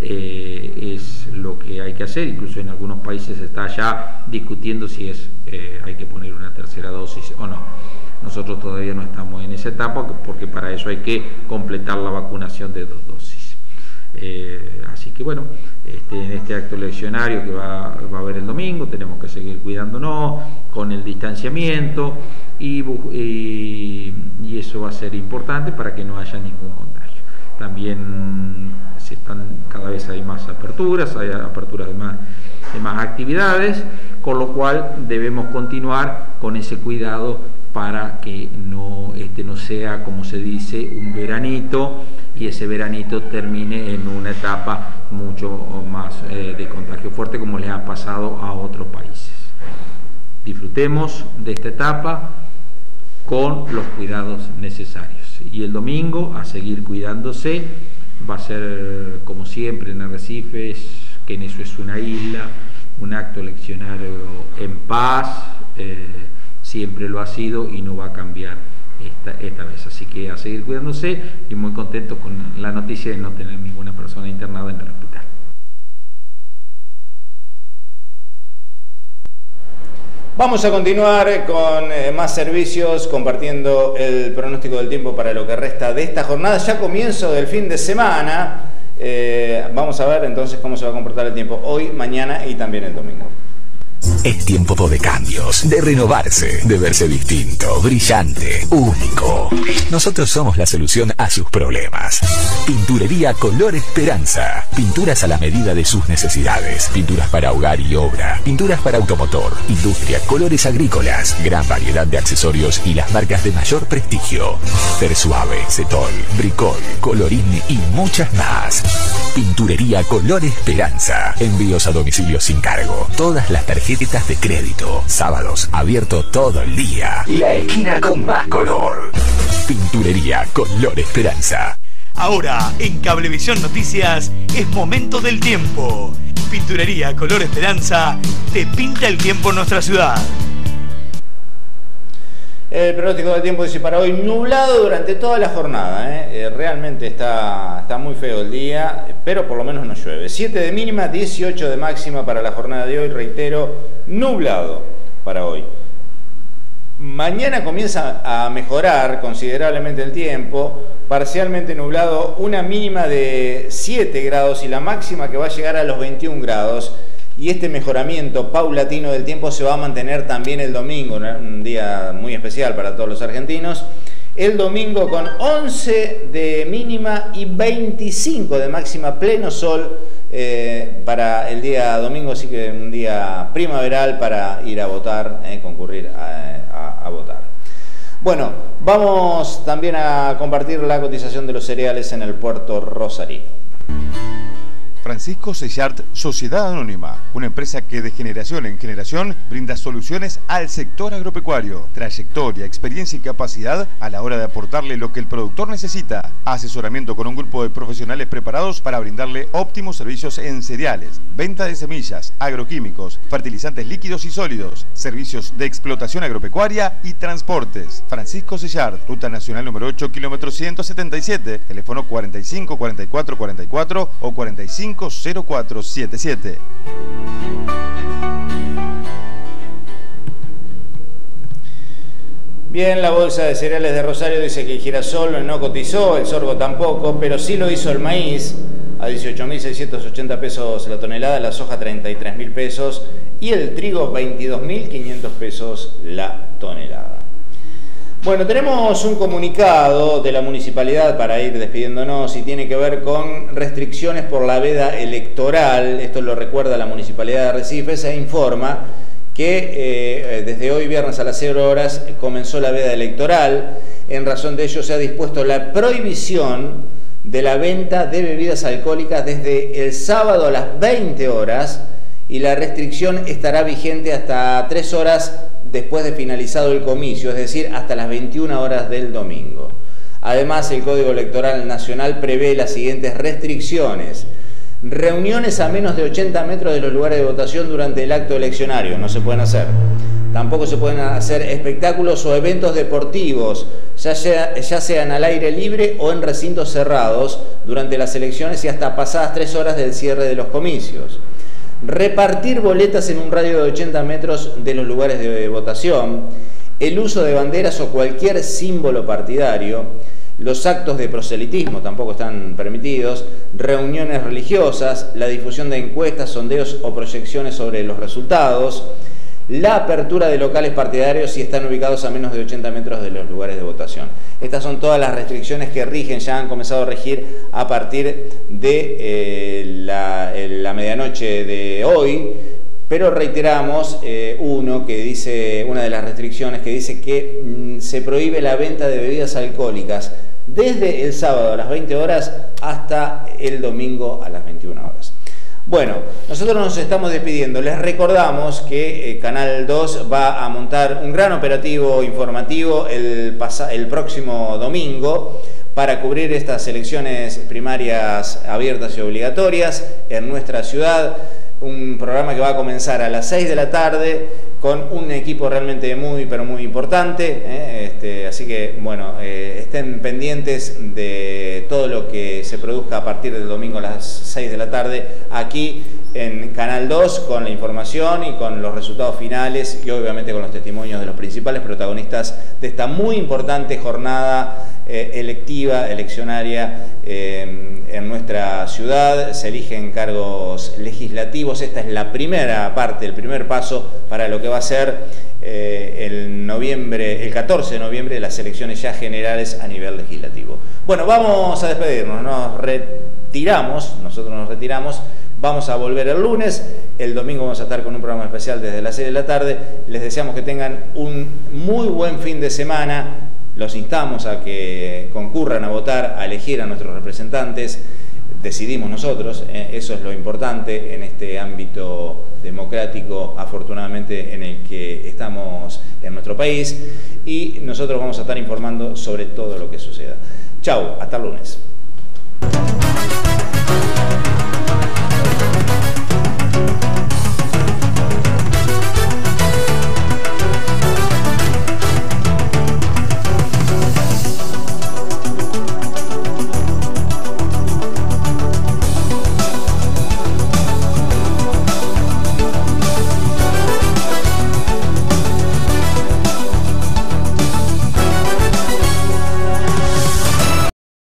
eh, es lo que hay que hacer, incluso en algunos países se está ya discutiendo si es, hay que poner una tercera dosis o no. Nosotros todavía no estamos en esa etapa porque para eso hay que completar la vacunación de dos dosis. Así que bueno, este, en este acto eleccionario que va, a haber el domingo tenemos que seguir cuidándonos con el distanciamiento y, eso va a ser importante para que no haya ningún contagio. También se están, cada vez hay más aperturas, hay aperturas de más actividades, con lo cual debemos continuar con ese cuidado para que no, este no sea, como se dice, un veranito y ese veranito termine en una etapa mucho más eh, de contagio fuerte como le ha pasado a otros países. Disfrutemos de esta etapa, con los cuidados necesarios. Y el domingo a seguir cuidándose, va a ser como siempre en Arrecifes, que en eso es una isla, un acto leccionario en paz, eh, siempre lo ha sido y no va a cambiar esta, esta vez. Así que a seguir cuidándose y muy contento con la noticia de no tener ninguna persona internada en el hospital. Vamos a continuar con eh, más servicios, compartiendo el pronóstico del tiempo para lo que resta de esta jornada. Ya comienzo del fin de semana. Eh, vamos a ver entonces cómo se va a comportar el tiempo hoy, mañana y también el domingo. Es tiempo de cambios, de renovarse, de verse distinto, brillante, único. Nosotros somos la solución a sus problemas. Pinturería Color Esperanza. Pinturas a la medida de sus necesidades. Pinturas para hogar y obra. Pinturas para automotor, industria, colores agrícolas. Gran variedad de accesorios y las marcas de mayor prestigio. Persuave, Cetol, Bricol, Colorín y muchas más. Pinturería Color Esperanza. Envíos a domicilio sin cargo. Todas las tarjetas de crédito. Sábados abierto todo el día. La esquina con más color. Pinturería Color Esperanza. Ahora, en Cablevisión Noticias, es momento del tiempo. Pinturería Color Esperanza te pinta el tiempo en nuestra ciudad. El pronóstico del tiempo dice para hoy nublado durante toda la jornada. ¿eh? Eh, realmente está, está muy feo el día, pero por lo menos no llueve. 7 de mínima, 18 de máxima para la jornada de hoy. Reitero, nublado para hoy. Mañana comienza a mejorar considerablemente el tiempo, parcialmente nublado, una mínima de 7 grados y la máxima que va a llegar a los 21 grados y este mejoramiento paulatino del tiempo se va a mantener también el domingo, un día muy especial para todos los argentinos. El domingo con 11 de mínima y 25 de máxima, pleno sol eh, para el día domingo, así que un día primaveral para ir a votar, eh, concurrir a votar. Bueno, vamos también a compartir la cotización de los cereales en el puerto Rosarino. Francisco Seyart Sociedad Anónima, una empresa que de generación en generación brinda soluciones al sector agropecuario, trayectoria, experiencia y capacidad a la hora de aportarle lo que el productor necesita, asesoramiento con un grupo de profesionales preparados para brindarle óptimos servicios en cereales, venta de semillas, agroquímicos, fertilizantes líquidos y sólidos, servicios de explotación agropecuaria y transportes. Francisco Seyart, Ruta Nacional número 8, kilómetro 177, teléfono 45 44 44 o 45 050477. Bien, la bolsa de cereales de Rosario dice que el girasol no cotizó, el sorgo tampoco, pero sí lo hizo el maíz a 18.680 pesos la tonelada, la soja 33.000 pesos y el trigo 22.500 pesos la tonelada. Bueno, tenemos un comunicado de la municipalidad para ir despidiéndonos y tiene que ver con restricciones por la veda electoral. Esto lo recuerda la municipalidad de Recife, se informa que eh, desde hoy viernes a las 0 horas comenzó la veda electoral. En razón de ello se ha dispuesto la prohibición de la venta de bebidas alcohólicas desde el sábado a las 20 horas y la restricción estará vigente hasta 3 horas después de finalizado el comicio, es decir, hasta las 21 horas del domingo. Además, el Código Electoral Nacional prevé las siguientes restricciones. Reuniones a menos de 80 metros de los lugares de votación durante el acto eleccionario, no se pueden hacer. Tampoco se pueden hacer espectáculos o eventos deportivos, ya, ya sean al aire libre o en recintos cerrados durante las elecciones y hasta pasadas tres horas del cierre de los comicios repartir boletas en un radio de 80 metros de los lugares de votación, el uso de banderas o cualquier símbolo partidario, los actos de proselitismo tampoco están permitidos, reuniones religiosas, la difusión de encuestas, sondeos o proyecciones sobre los resultados, la apertura de locales partidarios si están ubicados a menos de 80 metros de los lugares de votación. Estas son todas las restricciones que rigen, ya han comenzado a regir a partir de eh, la, medianoche de hoy, pero reiteramos eh, uno que dice, una de las restricciones que dice que mm, se prohíbe la venta de bebidas alcohólicas desde el sábado a las 20 horas hasta el domingo a las 21 horas. Bueno, nosotros nos estamos despidiendo. Les recordamos que eh, Canal 2 va a montar un gran operativo informativo el, el próximo domingo para cubrir estas elecciones primarias abiertas y obligatorias en nuestra ciudad. Un programa que va a comenzar a las 6 de la tarde con un equipo realmente muy, pero muy importante. ¿eh? Este, así que, bueno, eh, estén pendientes de todo lo que se produzca a partir del domingo a las 6 de la tarde aquí en Canal 2 con la información y con los resultados finales y obviamente con los testimonios de los principales protagonistas de esta muy importante jornada eh, electiva, eleccionaria en nuestra ciudad. Se eligen cargos legislativos. Esta es la primera parte, el primer paso para lo que va a ser eh, el, noviembre, el 14 de noviembre las elecciones ya generales a nivel legislativo. Bueno, vamos a despedirnos, nos retiramos, nosotros nos retiramos. Vamos a volver el lunes, el domingo vamos a estar con un programa especial desde las 6 de la tarde. Les deseamos que tengan un muy buen fin de semana los instamos a que concurran a votar, a elegir a nuestros representantes. Decidimos nosotros, eh, eso es lo importante en este ámbito democrático, afortunadamente, en el que estamos en nuestro país. Y nosotros vamos a estar informando sobre todo lo que suceda. Chau, hasta el lunes.